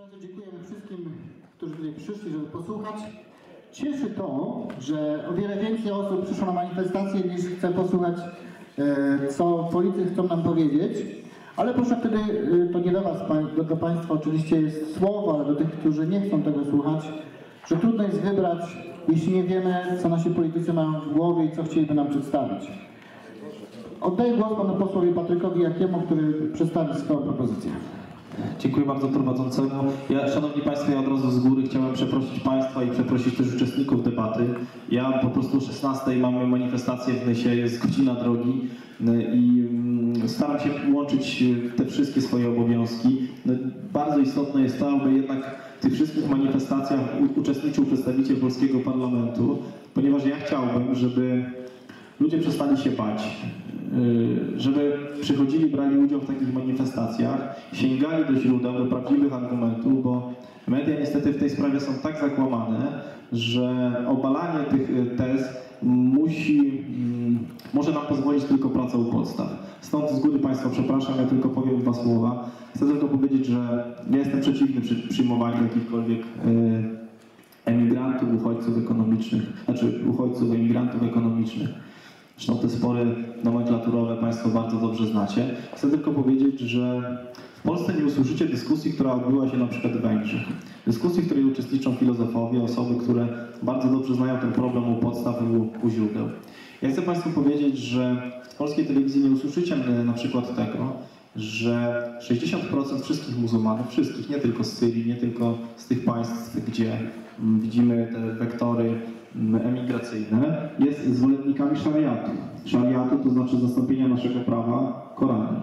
bardzo dziękujemy wszystkim, którzy tutaj przyszli, żeby posłuchać. Cieszy to, że o wiele więcej osób przyszło na manifestację niż chce posłuchać, e, co policy chcą nam powiedzieć. Ale proszę wtedy, e, to nie do Was, do, do Państwa oczywiście jest słowo, ale do tych, którzy nie chcą tego słuchać, że trudno jest wybrać, jeśli nie wiemy, co nasi politycy mają w głowie i co chcieliby nam przedstawić. Oddaję głos panu posłowi Patrykowi Jakiemu, który przedstawi swoją propozycję. Dziękuję bardzo prowadzącemu. Ja, Szanowni Państwo, ja od razu z góry chciałem przeprosić Państwa i przeprosić też uczestników debaty. Ja po prostu o 16 mamy manifestację w Nysie, jest godzina drogi y, i mm, staram się łączyć y, te wszystkie swoje obowiązki. No, Bardzo istotne jest to, aby jednak w tych wszystkich manifestacjach uczestniczył przedstawiciel polskiego parlamentu, ponieważ ja chciałbym, żeby ludzie przestali się bać, yy, żeby przychodzili, brali udział w takich manifestacjach, sięgali do źródeł, do prawdziwych argumentów, bo media niestety w tej sprawie są tak zakłamane, że obalanie tych yy, tez musi, mm, może nam pozwolić tylko praca u podstaw. Stąd z góry Państwa przepraszam, ja tylko powiem dwa słowa. Chcę tylko powiedzieć, że ja jestem przeciwny przy przyjmowaniu jakichkolwiek yy, emigrantów, uchodźców ekonomicznych, znaczy uchodźców, emigrantów ekonomicznych. Zresztą te spory nomenklaturowe Państwo bardzo dobrze znacie. Chcę tylko powiedzieć, że w Polsce nie usłyszycie dyskusji, która odbyła się na przykład w Węgrzech. Dyskusji, w której uczestniczą filozofowie, osoby, które bardzo dobrze znają ten problem u podstaw i u, źródeł. Ja chcę Państwu powiedzieć, że w polskiej telewizji nie usłyszycie e, na przykład tego, że 60% wszystkich muzułmanów, wszystkich, nie tylko z Syrii, nie tylko z tych państw, gdzie mm, widzimy te wektory emigracyjne, jest zwolennikami szariatu. Szariatu to znaczy zastąpienia naszego prawa Koranem.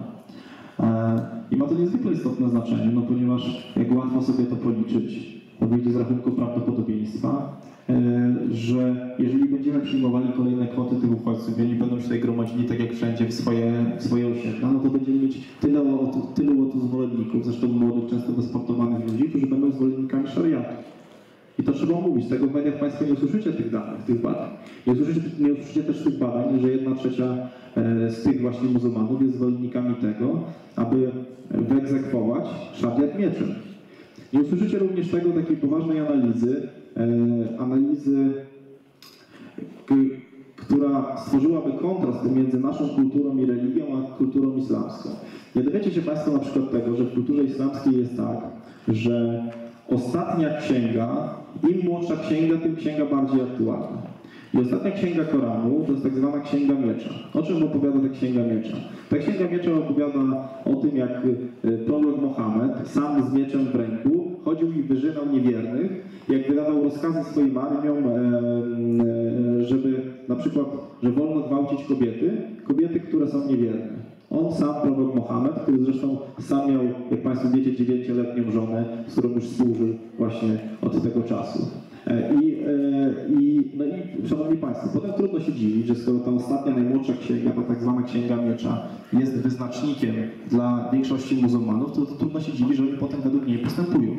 I ma to niezwykle istotne znaczenie, no ponieważ jak łatwo sobie to policzyć, to wyjdzie z rachunku prawdopodobieństwa, e, że jeżeli będziemy przyjmowali kolejne kwoty tych uchodźców i oni będą się tutaj gromadzili tak jak wszędzie w swoje, w swoje osiedla, no to będziemy mieć tyle, tylu oto zwolenników, zresztą młodych, często wysportowanych ludzi, którzy będą zwolennikami szariatu. I to trzeba mówić. Tego w mediach Państwo nie usłyszycie tych danych, tych badań. Nie usłyszycie, nie usłyszycie też tych badań, że jedna trzecia e, z tych właśnie muzułmanów jest zwolennikami tego, aby wyegzekwować szariat mieczem. Nie usłyszycie również tego takiej poważnej analizy, e, analizy, która stworzyłaby kontrast pomiędzy naszą kulturą i religią, a kulturą islamską. Nie dowiecie się Państwo na przykład tego, że w kulturze islamskiej jest tak, że ostatnia księga, im młodsza księga, tym księga bardziej aktualna. I ostatnia księga Koranu to jest tak zwana księga miecza. O czym opowiada ta księga miecza? Ta księga miecza opowiada o tym, jak y, prorok Mohamed sam z mieczem w ręku chodził i wyżynał niewiernych, jak wydawał rozkazy swoim armiom, żeby na przykład, że wolno gwałcić kobiety, kobiety, które są niewierne. On sam, prorok Mohamed, który zresztą sam miał, jak Państwo wiecie, dziewięcioletnią żonę, z którą już służył właśnie od tego czasu. E, I, e, i, no i Szanowni Państwo, potem trudno się dziwić, że skoro ta ostatnia, najmłodsza księga, ta tak zwana księga miecza, jest wyznacznikiem dla większości muzułmanów, to, to trudno się dziwić, że oni potem według niej postępują.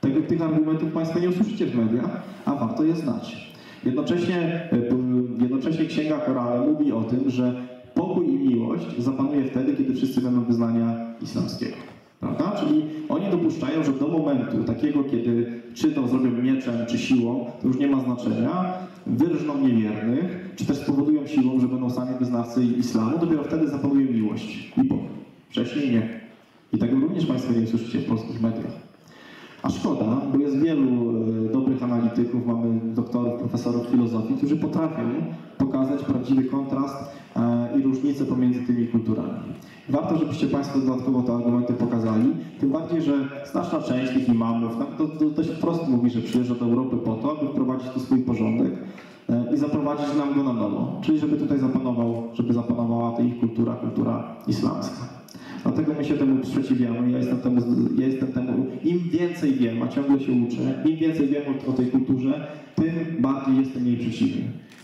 Tego, tych argumentów Państwo nie usłyszycie w mediach, a warto je znać. Jednocześnie, e, jednocześnie Księga Korana mówi o tym, że pokój i miłość zapanuje wtedy, kiedy wszyscy będą wyznania islamskiego. Prawda? Czyli oni dopuszczają, że do momentu takiego, kiedy czy to zrobią mieczem, czy siłą, to już nie ma znaczenia, wyrżną niewiernych, czy też spowodują siłą, że będą sami wyznawcy islamu, dopiero wtedy zapanuje miłość i pokój. Wcześniej nie. I tego również Państwo nie usłyszycie w polskich mediach. A szkoda, bo jest wielu e, dobrych analityków, mamy doktorów, profesorów filozofii, którzy potrafią pokazać prawdziwy kontrast e, i różnicę pomiędzy tymi kulturami. Warto, żebyście Państwo dodatkowo te argumenty pokazali, tym bardziej, że znaczna część tych imamów, nawet to, wprost mówi, że przyjeżdża do Europy po to, aby wprowadzić tu swój porządek e, i zaprowadzić nam go na nowo, czyli żeby tutaj zapanował, żeby zapanowała ta ich kultura, kultura islamska. Dlatego my się temu sprzeciwiamy. Ja jestem temu, ja jestem temu, im więcej wiem, a ciągle się uczę, im więcej wiem o, o tej kulturze, tym bardziej jestem jej przeciwny.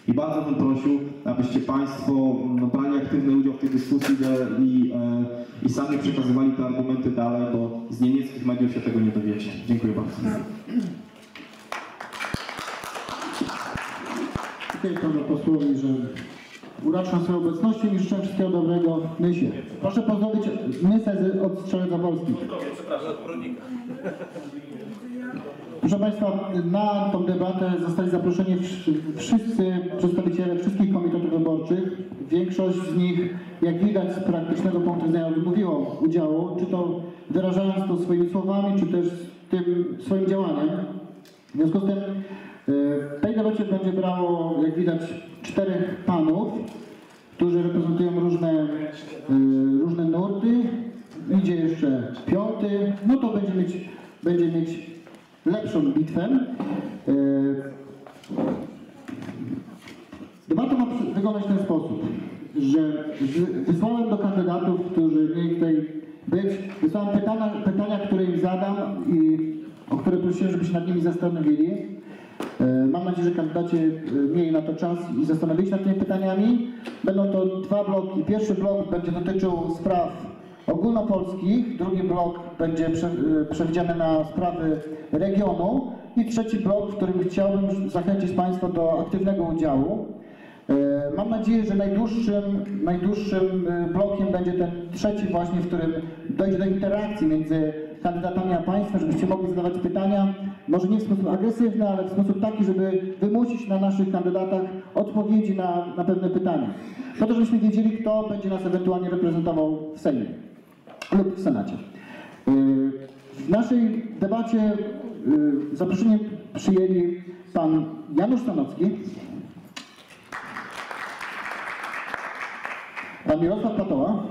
I bardzo bym prosił, abyście Państwo no, brali aktywny udział w tej dyskusji i, e, i sami przekazywali te argumenty dalej, bo z niemieckich mediów się tego nie dowiecie. Dziękuję bardzo. Dziękuję panu posłowi, że uraczam swoją obecnością i życzę wszystkiego dobrego Mysie. Proszę pozdrowić Mysę z- od Strzelec Zaborskich. Proszę Państwa, na tą debatę zostali zaproszeni wsz- wszyscy przedstawiciele wszystkich komitetów wyborczych. Większość z nich, jak widać z praktycznego punktu widzenia, odmówiło udziału, czy to wyrażając to swoimi słowami, czy też tym swoim działaniem. W związku z tym e, w tej debacie będzie brało, jak widać, czterech panów, którzy reprezentują różne, e, różne nurty. Idzie jeszcze piąty, no to będzie mieć, będzie mieć lepszą bitwę. E, Debata ma wyglądać w ten sposób, że wy- wysłałem do kandydatów, którzy mieli tutaj być, wysłałem pytania, pytania, które im zadam i o które prosiłem, żeby się nad nimi zastanowili. E, Mam nadzieję, że kandydaci e, mieli na to czas i zastanowili się nad tymi pytaniami. Będą to dwa bloki. Pierwszy blok będzie dotyczył spraw ogólnopolskich, drugi blok będzie e, przewidziany na sprawy regionu i trzeci blok, w którym chciałbym zachęcić Państwa do aktywnego udziału. Mam nadzieję, że najdłuższym, najdłuższym blokiem będzie ten trzeci właśnie, w którym dojdzie do interakcji między kandydatami a państwem, żebyście mogli zadawać pytania, może nie w sposób agresywny, ale w sposób taki, żeby wymusić na naszych kandydatach odpowiedzi na, na pewne pytania. Po to, żebyśmy wiedzieli, kto będzie nas ewentualnie reprezentował w Sejmie lub w Senacie. E, W naszej debacie e, zaproszenie przyjęli pan Janusz Stanowski, Pan Mirosław Patoła.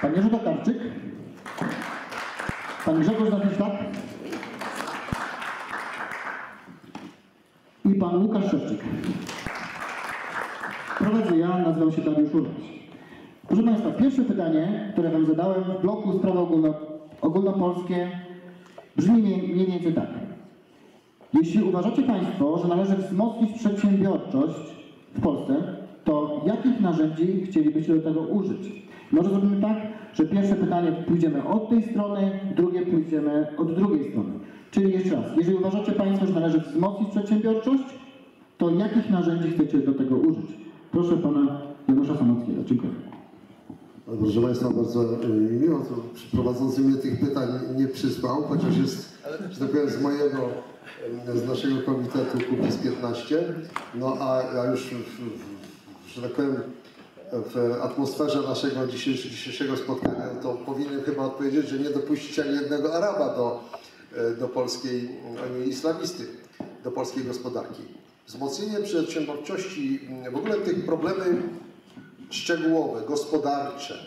Pan Jerzy Tokarczyk. Pan Grzegorz Zapiszczak. I Pan Łukasz Szewczyk. Prowadzę ja, nazywam się Dariusz Urwać. Proszę Państwa, pierwsze pytanie, które Wam zadałem w bloku sprawy ogólno, ogólnopolskie brzmi mniej więcej tak. Jeśli uważacie Państwo, że należy wzmocnić przedsiębiorczość w Polsce, to jakich narzędzi chcielibyście do tego użyć? Może zrobimy tak, że pierwsze pytanie pójdziemy od tej strony, drugie pójdziemy od drugiej strony. Czyli jeszcze raz, jeżeli uważacie Państwo, że należy wzmocnić przedsiębiorczość, to jakich narzędzi chcecie do tego użyć? Proszę Pana Janusza Sanockiego. Dziękuję. Proszę Państwa, bardzo y, miło, to prowadzący mnie tych pytań nie przysłał, chociaż jest, że tak powiem, z mojego, y, z naszego komitetu Kukiz 15. No a ja już, w, w, że tak powiem, w atmosferze naszego dzisiejszego, dzisiejszego spotkania, to powinienem chyba odpowiedzieć, że nie dopuścić ani jednego Araba do, y, do polskiej, ani islamisty, do polskiej gospodarki. Wzmocnienie przedsiębiorczości, w ogóle tych problemy szczegółowe, gospodarcze,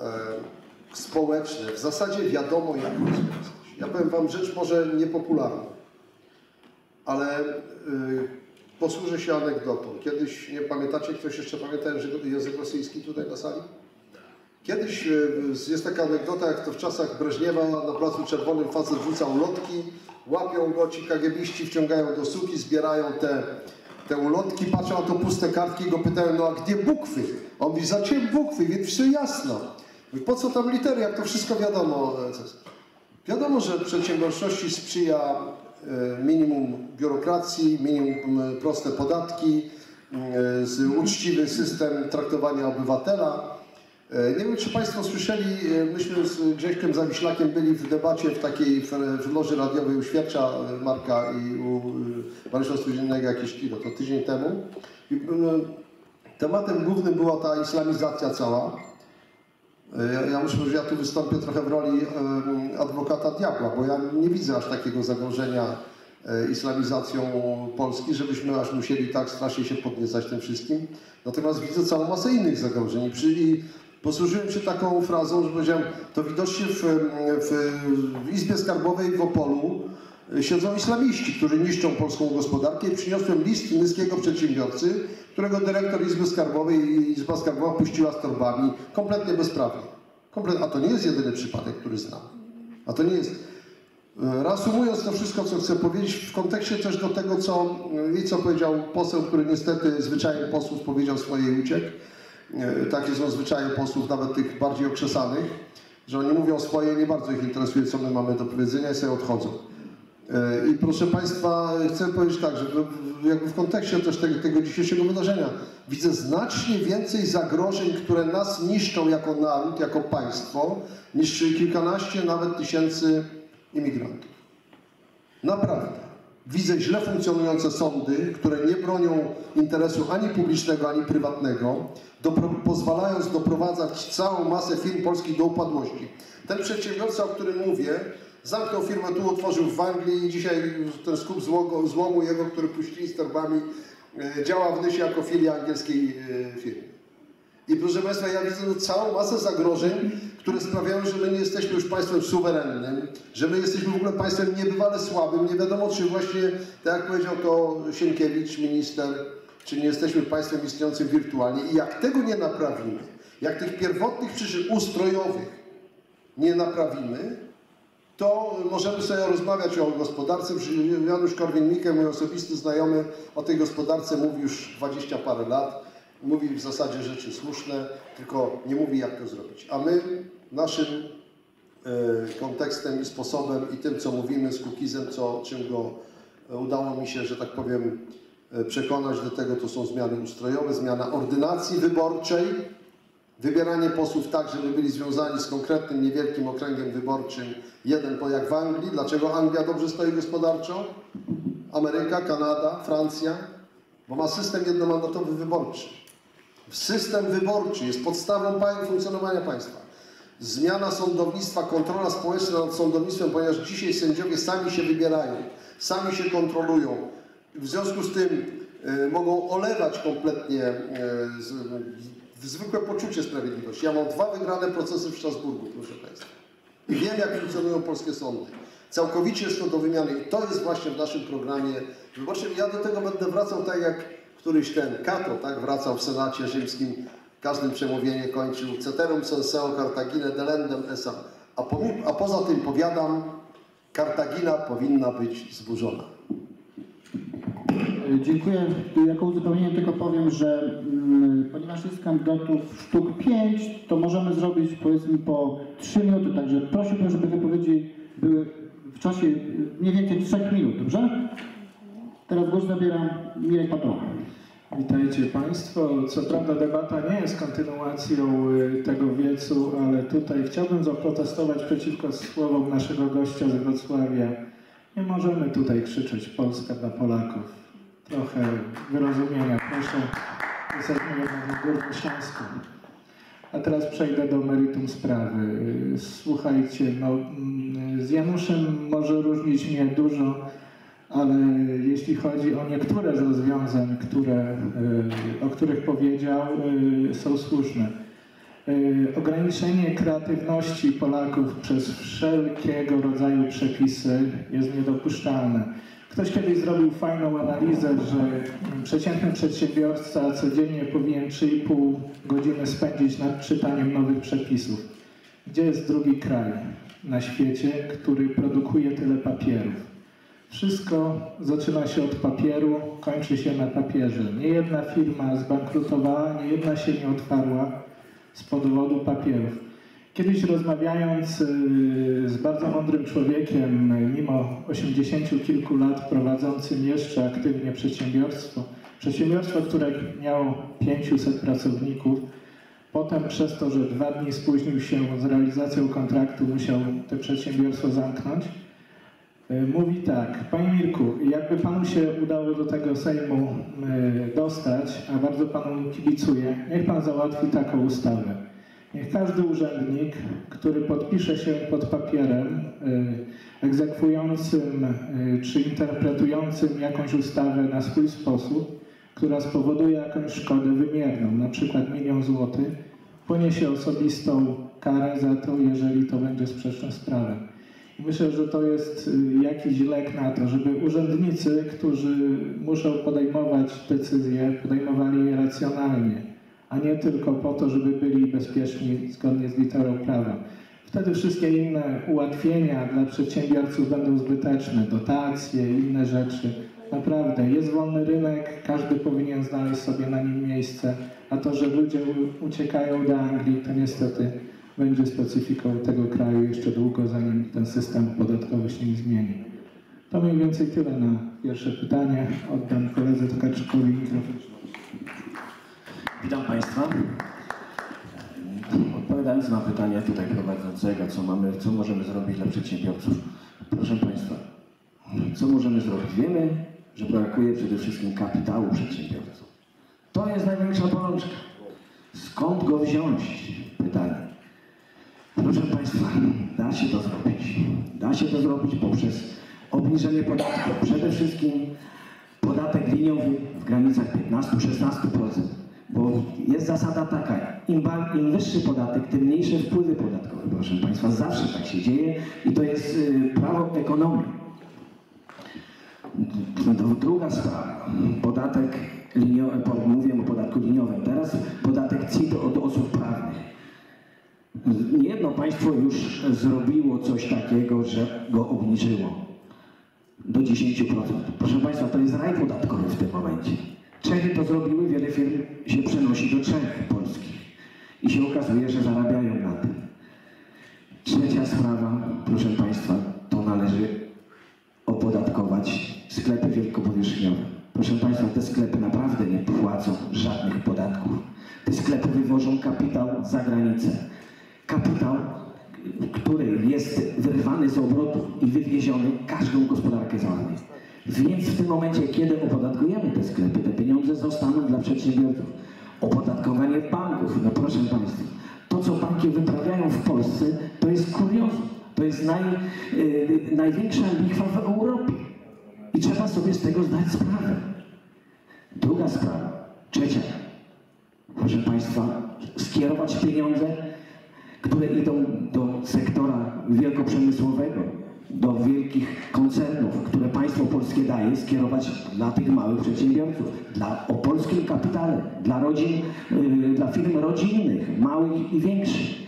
e, społeczne, w zasadzie wiadomo jak rozwiązać. Ja powiem Wam rzecz może niepopularną, ale y, posłużę się anegdotą. Kiedyś, nie pamiętacie, ktoś jeszcze pamięta język- rosyjski tutaj na sali? Kiedyś y, jest taka anegdota, jak to w czasach Breżniewa na Placu Czerwonym facet rzucał lotki, łapią go ci kagebiści, wciągają do suki, zbierają te, te ulotki, patrzą na to puste kartki i go pytają, no a gdzie bukwy? On mówi, za czym bukwy? Więc wszystko jasno. Mówi, po co tam litery, jak to wszystko wiadomo. e. Wiadomo, że przedsiębiorczości sprzyja e, minimum biurokracji, minimum e, proste podatki, e, uczciwy system traktowania obywatela. E, Nie wiem, czy Państwo słyszeli, e, myśmy z Grześkiem Zawiślakiem byli w debacie w takiej w, w loży radiowej u Świercza e, Marka i u e, Mariusza Studziennego jakieś kilo, to tydzień temu. I, e, tematem głównym była ta islamizacja cała. E, Ja, muszę powiedzieć, ja tu wystąpię trochę w roli e, adwokata diabła, bo ja nie widzę aż takiego zagrożenia e, islamizacją Polski, żebyśmy aż musieli tak strasznie się podniecać tym wszystkim. Natomiast widzę całą masę innych zagrożeń. I przy- I posłużyłem się taką frazą, że powiedziałem, to widocznie w, w, w Izbie Skarbowej w Opolu siedzą islamiści, którzy niszczą polską gospodarkę i przyniosłem list niemieckiego przedsiębiorcy, którego dyrektor Izby Skarbowej i Izba Skarbowa puściła z torbami kompletnie bezprawnie. Komplet, a to nie jest jedyny przypadek, który znam. A to nie jest. Reasumując to wszystko, co chcę powiedzieć, w kontekście też do tego, co, i co powiedział poseł, który niestety zwyczajem posłów powiedział swoje i uciekł. E, Takie są zwyczaje posłów, nawet tych bardziej okrzesanych, że oni mówią swoje, nie bardzo ich interesuje, co my mamy do powiedzenia i sobie odchodzą. E, I proszę Państwa, chcę powiedzieć tak, że w- jakby w kontekście też tego, tego dzisiejszego wydarzenia widzę znacznie więcej zagrożeń, które nas niszczą jako naród, jako państwo, niż kilkanaście, nawet tysięcy imigrantów. Naprawdę. Widzę źle funkcjonujące sądy, które nie bronią interesu ani publicznego, ani prywatnego, dopro- pozwalając doprowadzać całą masę firm polskich do upadłości. Ten przedsiębiorca, o którym mówię, zamknął firmę tu, otworzył w Anglii i dzisiaj ten skup złomu jego, który puścili z torbami, e, działa w Nysie jako filia angielskiej e, firmy. I proszę Państwa, ja widzę całą masę zagrożeń, które sprawiają, że my nie jesteśmy już państwem suwerennym, że my jesteśmy w ogóle państwem niebywale słabym. Nie wiadomo, czy właśnie, tak jak powiedział to Sienkiewicz, minister, czy nie jesteśmy państwem istniejącym wirtualnie. I jak tego nie naprawimy, jak tych pierwotnych przyczyn ustrojowych nie naprawimy, to możemy sobie rozmawiać o gospodarce. Janusz Korwin-Mikke, mój osobisty znajomy, o tej gospodarce mówi już 20 parę lat. Mówi w zasadzie rzeczy słuszne, tylko nie mówi jak to zrobić. A my naszym e, kontekstem i sposobem i tym, co mówimy z Kukizem, co, czym go e, udało mi się, że tak powiem, e, przekonać do tego, to są zmiany ustrojowe, zmiana ordynacji wyborczej, wybieranie posłów tak, żeby byli związani z konkretnym, niewielkim okręgiem wyborczym, jeden po jak w Anglii. Dlaczego Anglia dobrze stoi gospodarczo? Ameryka, Kanada, Francja, bo ma system jednomandatowy wyborczy. System wyborczy jest podstawą funkcjonowania państwa. Zmiana sądownictwa, kontrola społeczna nad sądownictwem, ponieważ dzisiaj sędziowie sami się wybierają, sami się kontrolują. W związku z tym y, mogą olewać kompletnie y, zwykłe poczucie sprawiedliwości. Ja mam dwa wygrane procesy w Strasburgu, proszę Państwa. I wiem, jak funkcjonują polskie sądy. Całkowicie jest to do wymiany i to jest właśnie w naszym programie wyborczym. Ja do tego będę wracał tak jak któryś ten Kato, tak, wracał w Senacie Rzymskim, każdym przemówienie kończył Ceterum senseo Cartagine delendem esam. A, pomi- a poza tym powiadam, Kartagina powinna być zburzona. E, Dziękuję. Jako uzupełnienie tylko powiem, że mm, ponieważ jest kandydatów sztuk 5, to możemy zrobić powiedzmy po 3 minuty, także prosiłbym, żeby wypowiedzi były w czasie y, mniej więcej 3 minut, dobrze? Teraz głos zabiera Mirek Patoła. Witajcie Państwo. Co prawda debata nie jest kontynuacją y, tego wiecu, ale tutaj chciałbym zaprotestować przeciwko słowom naszego gościa z Wrocławia. Nie możemy tutaj krzyczeć Polska dla Polaków. Trochę wyrozumienia, proszę. Jesteśmy jednak na Górnym. A teraz przejdę do meritum sprawy. Słuchajcie, no, z Januszem może różnić mnie dużo, ale jeśli chodzi o niektóre z rozwiązań, które, y, o których powiedział, y, są słuszne. Y, Ograniczenie kreatywności Polaków przez wszelkiego rodzaju przepisy jest niedopuszczalne. Ktoś kiedyś zrobił fajną analizę, że przeciętny przedsiębiorca codziennie powinien 3,5 godziny spędzić nad czytaniem nowych przepisów. Gdzie jest drugi kraj na świecie, który produkuje tyle papierów? Wszystko zaczyna się od papieru, kończy się na papierze. Nie jedna firma zbankrutowała, nie jedna się nie otwarła z powodu papierów. Kiedyś rozmawiając y, z bardzo mądrym człowiekiem, mimo 80 kilku lat prowadzącym jeszcze aktywnie przedsiębiorstwo, przedsiębiorstwo, które miało 500 pracowników, potem przez to, że dwa dni spóźnił się z realizacją kontraktu, musiał to przedsiębiorstwo zamknąć, Mówi tak, Panie Mirku, jakby Panu się udało do tego Sejmu y, dostać, a bardzo Panu kibicuję, niech Pan załatwi taką ustawę. Niech każdy urzędnik, który podpisze się pod papierem y, egzekwującym czy interpretującym jakąś ustawę na swój sposób, która spowoduje jakąś szkodę wymierną, na przykład milion złotych, poniesie osobistą karę za to, jeżeli to będzie sprzeczne z prawem. Myślę, że to jest y, jakiś lek na to, żeby urzędnicy, którzy muszą podejmować decyzje, podejmowali je racjonalnie, a nie tylko po to, żeby byli bezpieczni zgodnie z literą prawa. Wtedy wszystkie inne ułatwienia dla przedsiębiorców będą zbyteczne, dotacje, inne rzeczy. Naprawdę, jest wolny rynek, każdy powinien znaleźć sobie na nim miejsce, a to, że ludzie uciekają do Anglii, to niestety będzie specyfiką tego kraju jeszcze długo, zanim ten system podatkowy się nie zmieni. To mniej więcej tyle na pierwsze pytanie. Oddam koledze Tokarczykowi mikrofon. Witam Państwa. Odpowiadając na pytanie tutaj prowadzącego, co mamy, co możemy zrobić dla przedsiębiorców. Proszę Państwa, co możemy zrobić? Wiemy, że brakuje przede wszystkim kapitału przedsiębiorców. To jest największa bolączka. Skąd go wziąć? Pytanie. Proszę Państwa, da się to zrobić. Da się to zrobić poprzez obniżenie podatków. Przede wszystkim podatek liniowy w granicach 15-16%. Bo jest zasada taka, im, im wyższy podatek, tym mniejsze wpływy podatkowe, proszę Państwa. Zawsze tak się dzieje i to jest y, prawo ekonomii. Druga sprawa, podatek liniowy, mówię o podatku liniowym, teraz podatek CIT od osób prawnych. Niejedno państwo już zrobiło coś takiego, że go obniżyło do 10%. Proszę Państwa, to jest raj podatkowy w tym momencie. Czechy to zrobiły, wiele firm się przenosi do Czech polskich i się okazuje, że zarabiają na tym. Trzecia sprawa, proszę Państwa, to należy opodatkować sklepy wielkopowierzchniowe. Proszę Państwa, te sklepy naprawdę nie płacą żadnych podatków. Te sklepy wywożą kapitał za granicę. Kapitał, który jest wyrwany z obrotu i wywieziony, każdą gospodarkę załamie. Więc w tym momencie, kiedy opodatkujemy te sklepy, te pieniądze zostaną dla przedsiębiorców. Opodatkowanie banków, no proszę Państwa, to co banki wyprawiają w Polsce, to jest kuriozum. To jest naj, y, największa lichwa w Europie. I trzeba sobie z tego zdać sprawę. Druga sprawa, trzecia. Proszę Państwa, skierować pieniądze, które idą do sektora wielkoprzemysłowego, do wielkich koncernów, które państwo polskie daje, skierować dla tych małych przedsiębiorców, dla, o polskim kapitale, dla rodzin, yy, dla firm rodzinnych, małych i większych.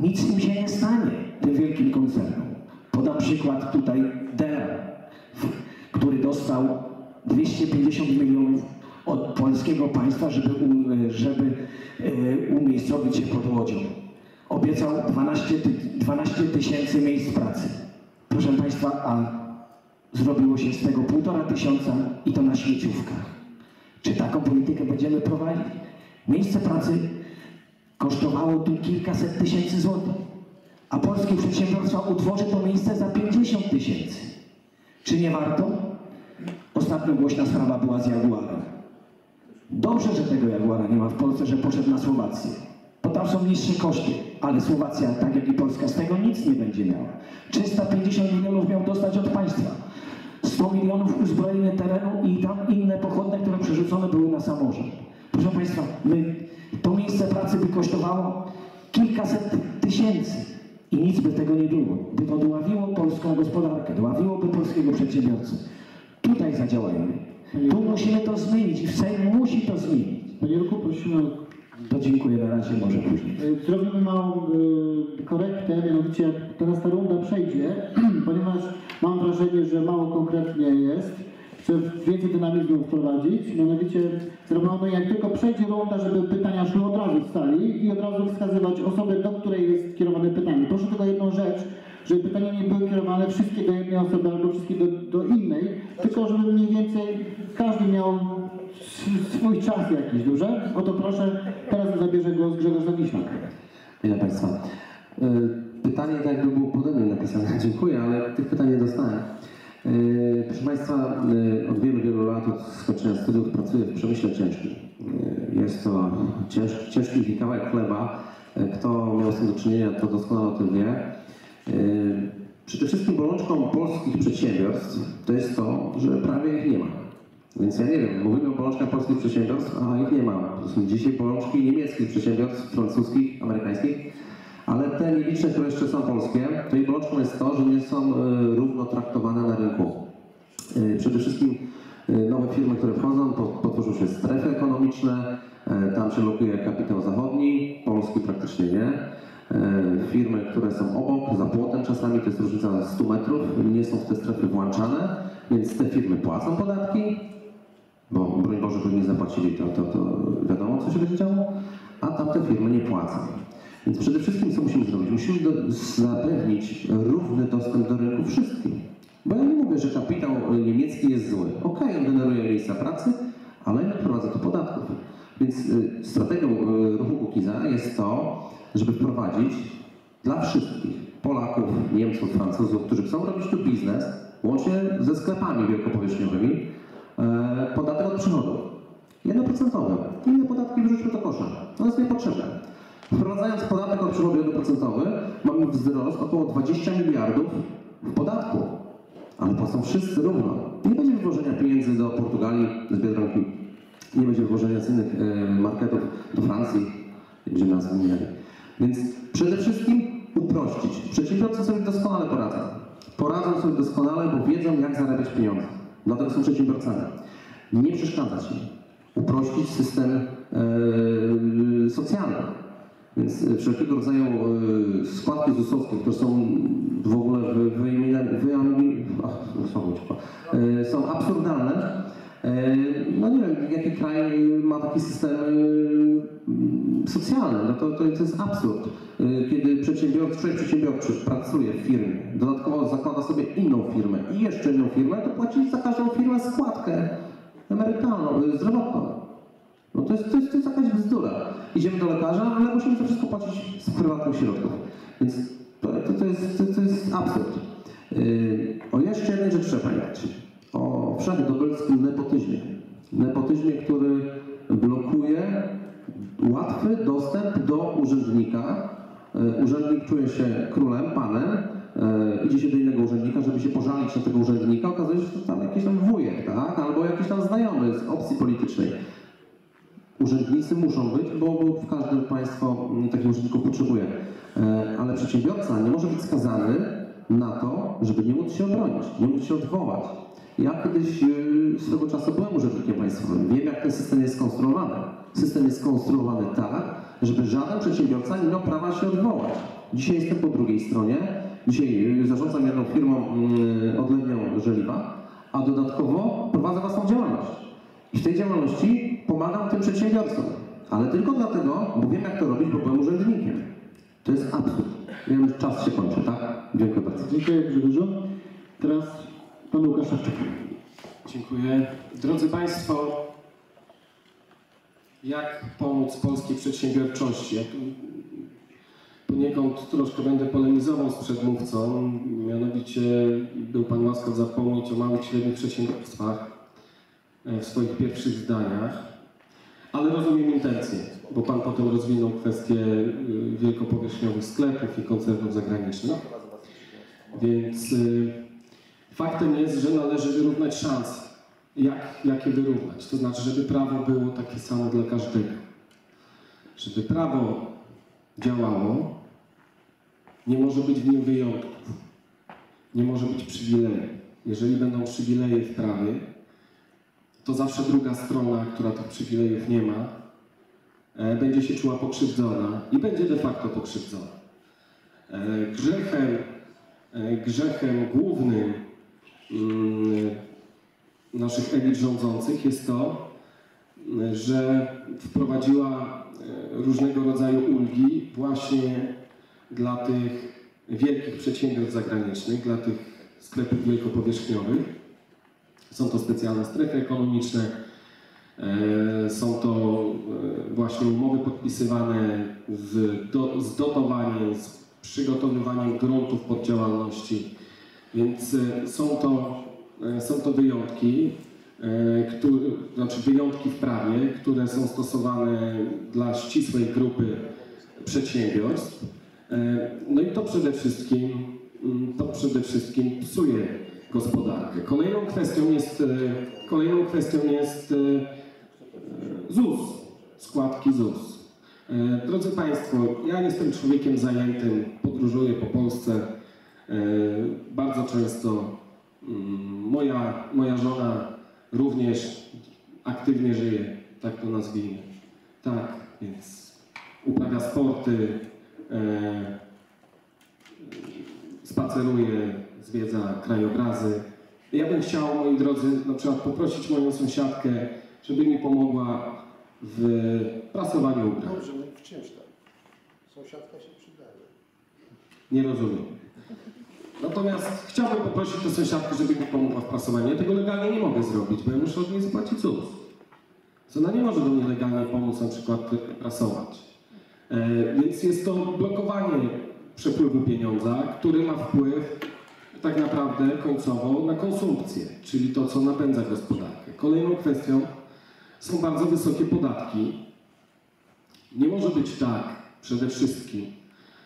Nic im się nie stanie, tym wielkim koncernom. Podam przykład tutaj Dell, który dostał 250 milionów od polskiego państwa, żeby, u- żeby e, umiejscowić się pod Łodzią. Obiecał 12 ty- 12 tysięcy miejsc pracy. Proszę Państwa, a zrobiło się z tego półtora tysiąca i to na śmieciówkach. Czy taką politykę będziemy prowadzić? Miejsce pracy kosztowało tu kilkaset tysięcy złotych, a polskie przedsiębiorstwa utworzy to miejsce za 50 tysięcy. Czy nie warto? Ostatnio głośna sprawa była z Jaguarem. Dobrze, że tego Jaguara nie ma w Polsce, że poszedł na Słowację. Bo tam są niższe koszty, ale Słowacja, tak jak i Polska, z tego nic nie będzie miała. 350 milionów miał dostać od państwa. 100 milionów uzbrojenie terenu i tam inne pochodne, które przerzucone były na samorząd. Proszę Państwa, my, to miejsce pracy by kosztowało kilkaset tysięcy i nic by tego nie było. By to dławiło polską gospodarkę, dławiłoby polskiego przedsiębiorcę. Tutaj zadziałajmy. Tu musimy to zmienić i w Sejm musi to zmienić. Panie Jurku, prosimy o To dziękuję na razie, może później. E, Zrobimy małą e, korektę, mianowicie teraz ta runda przejdzie, ponieważ mam wrażenie, że mało konkretnie jest. Chcę więcej dynamizmu wprowadzić, mianowicie zrobiono jak tylko przejdzie runda, żeby pytania szły od razu z sali i od razu wskazywać osobę, do której jest kierowane pytanie. Proszę tylko jedną rzecz, żeby pytania nie były kierowane wszystkie do jednej osoby albo wszystkie do, do innej, tylko żeby mniej więcej każdy miał swój czas jakiś, dobrze? O to proszę, teraz zabierze głos Grzegorz Zawiślak. Witam Państwa. Y, Pytanie tak jakby było pode mnie napisane, dziękuję, ale tych pytań nie dostałem. Y, Proszę Państwa, y, od wielu, wielu lat, od skończenia studiów pracuję w przemyśle ciężkim. Jest to cięż, ciężki kawałek chleba. Kto miał z tym do czynienia, to doskonale o tym wie. Y, Przede wszystkim bolączką polskich przedsiębiorstw to jest to, że prawie ich nie ma. Więc ja nie wiem, mówimy o bolączkach polskich przedsiębiorstw, a ich nie ma. To są dzisiaj bolączki niemieckich przedsiębiorstw, francuskich, amerykańskich, ale te nieliczne, które jeszcze są polskie, to ich bolączką jest to, że nie są e, równo traktowane na rynku. E, Przede wszystkim e, nowe firmy, które wchodzą, po- potworzą się strefy ekonomiczne, tam się lokuje kapitał zachodni, polski praktycznie nie. E, Firmy, które są obok, za płotem czasami, to jest różnica 100 metrów, nie są w te strefy włączane, więc te firmy płacą podatki, bo broń Boże, by nie zapłacili, to, to, to wiadomo, co się będzie działo, a tamte firmy nie płacą. Więc przede wszystkim co musimy zrobić? Musimy do, zapewnić równy dostęp do rynku wszystkim. Bo ja nie mówię, że kapitał niemiecki jest zły. Okej, on generuje miejsca pracy, ale nie wprowadza tu podatków. Więc y, strategią y, ruchu Kukiza jest to, żeby wprowadzić dla wszystkich Polaków, Niemców, Francuzów, którzy chcą robić tu biznes, łącznie ze sklepami wielkopowierzchniowymi, e, podatek od przychodów. Jednoprocentowy. Inne podatki wyrzućmy do kosza. To jest niepotrzebne. Wprowadzając podatek od przychodu jednoprocentowy, mamy wzrost około 20 miliardów w podatku. Ale płacą wszyscy równo. Nie będzie wywożenia pieniędzy do Portugalii z Biedronki. Nie będzie wywożenia z innych e, marketów do Francji. Będziemy nas wymieniali. Więc przede wszystkim uprościć. Przedsiębiorcy sobie doskonale poradzą. Poradzą sobie doskonale, bo wiedzą, jak zarabiać pieniądze. Dlatego są przedsiębiorcami. Nie przeszkadzać im. Uprościć system e, socjalny. Więc e, wszelkiego rodzaju e, składki ZUS-owskie, które są w ogóle wy, wyimiene- wyami- ach, słabo uciekło, e, są absurdalne. E, No nie wiem, jaki kraj ma taki system mm, socjalny, no to, to, jest absurd. E, Kiedy przedsiębiorcy, człowiek przedsiębiorczy pracuje w firmie, dodatkowo zakłada sobie inną firmę i jeszcze inną firmę, to płaci za każdą firmę składkę emerytalną, zdrowotną. No to jest, to, jest, to jest jakaś bzdura. Idziemy do lekarza, ale musimy to wszystko płacić z prywatnych środków. Więc to, to, to, jest, to, to jest absurd. Yy, o jeszcze jednej rzeczy trzeba pamiętać. O wszechdobylskim nepotyzmie. Nepotyzmie, który blokuje łatwy dostęp do urzędnika. Yy, Urzędnik czuje się królem, panem, yy, idzie się do innego urzędnika, żeby się pożalić na tego urzędnika. Okazuje się, że to tam jakiś tam wujek, tak? albo jakiś tam znajomy z opcji politycznej. Urzędnicy muszą być, bo, bo w każdym państwo mm, takich urzędników potrzebuje. E, Ale przedsiębiorca nie może być skazany na to, żeby nie móc się obronić, nie móc się odwołać. Ja kiedyś e, swego czasu byłem urzędnikiem państwowym. Wiem, jak ten system jest skonstruowany. System jest skonstruowany tak, żeby żaden przedsiębiorca nie miał prawa się odwołać. Dzisiaj jestem po drugiej stronie. Dzisiaj e, zarządzam jedną firmą mm, odlewnią żeliwa, a dodatkowo prowadzę własną działalność. I w tej działalności pomagam tym przedsiębiorcom. Ale tylko dlatego, bo wiem jak to robić, bo byłem urzędnikiem. To jest absurd. Wiem, czas się kończy, tak? Dziękuję bardzo. Dziękuję Grzegorzu. Teraz pan Łukasz. Dziękuję. Drodzy Państwo, jak pomóc polskiej przedsiębiorczości? Ja tu poniekąd troszkę będę polemizował z przedmówcą, mianowicie był Pan łaskaw zapomnieć o małych i średnich przedsiębiorstwach e, w swoich pierwszych zdaniach, ale rozumiem intencje, bo Pan potem rozwinął kwestię y, wielkopowierzchniowych sklepów i koncernów zagranicznych. Więc y, faktem jest, że należy wyrównać szanse. Jak, jak je wyrównać? To znaczy, żeby prawo było takie samo dla każdego. Żeby prawo działało, nie może być w nim wyjątków. Nie może być przywileju. Jeżeli będą przywileje w prawie, to zawsze druga strona, która tych przywilejów nie ma, e, będzie się czuła pokrzywdzona i będzie de facto pokrzywdzona. E, Grzechem, e, grzechem głównym naszych elit rządzących jest to, że wprowadziła e, różnego rodzaju ulgi właśnie dla tych wielkich przedsiębiorstw zagranicznych, dla tych sklepów wielkopowierzchniowych. Są to specjalne strefy ekonomiczne, e, są to e, właśnie umowy podpisywane z, z dotowaniem, z przygotowywaniem gruntów pod działalności. Więc e, są to, e, są to wyjątki, e, które, znaczy wyjątki w prawie, które są stosowane dla ścisłej grupy przedsiębiorstw. No i to przede wszystkim, mm, to przede wszystkim psuje gospodarkę. Kolejną kwestią jest, kolejną kwestią jest ZUS, składki ZUS. Drodzy Państwo, ja jestem człowiekiem zajętym, podróżuję po Polsce. E, Bardzo często mm, moja, moja żona również aktywnie żyje, tak to nazwijmy. Tak, więc uprawia sporty, e, spaceruje, zwiedza krajobrazy. Ja bym chciał, moi drodzy, na przykład poprosić moją sąsiadkę, żeby mi pomogła w prasowaniu ubrań. Dobrze, no w czymś tam. Sąsiadka się przydaje. Nie rozumiem. Natomiast chciałbym poprosić tę sąsiadkę, żeby mi pomogła w prasowaniu. Ja tego legalnie nie mogę zrobić, bo ja muszę od niej zapłacić ZUS. Ona nie może do mnie legalnie pomóc na przykład prasować. E, więc jest to blokowanie przepływu pieniądza, który ma wpływ tak naprawdę końcowo na konsumpcję, czyli to, co napędza gospodarkę. Kolejną kwestią są bardzo wysokie podatki. Nie może być tak przede wszystkim,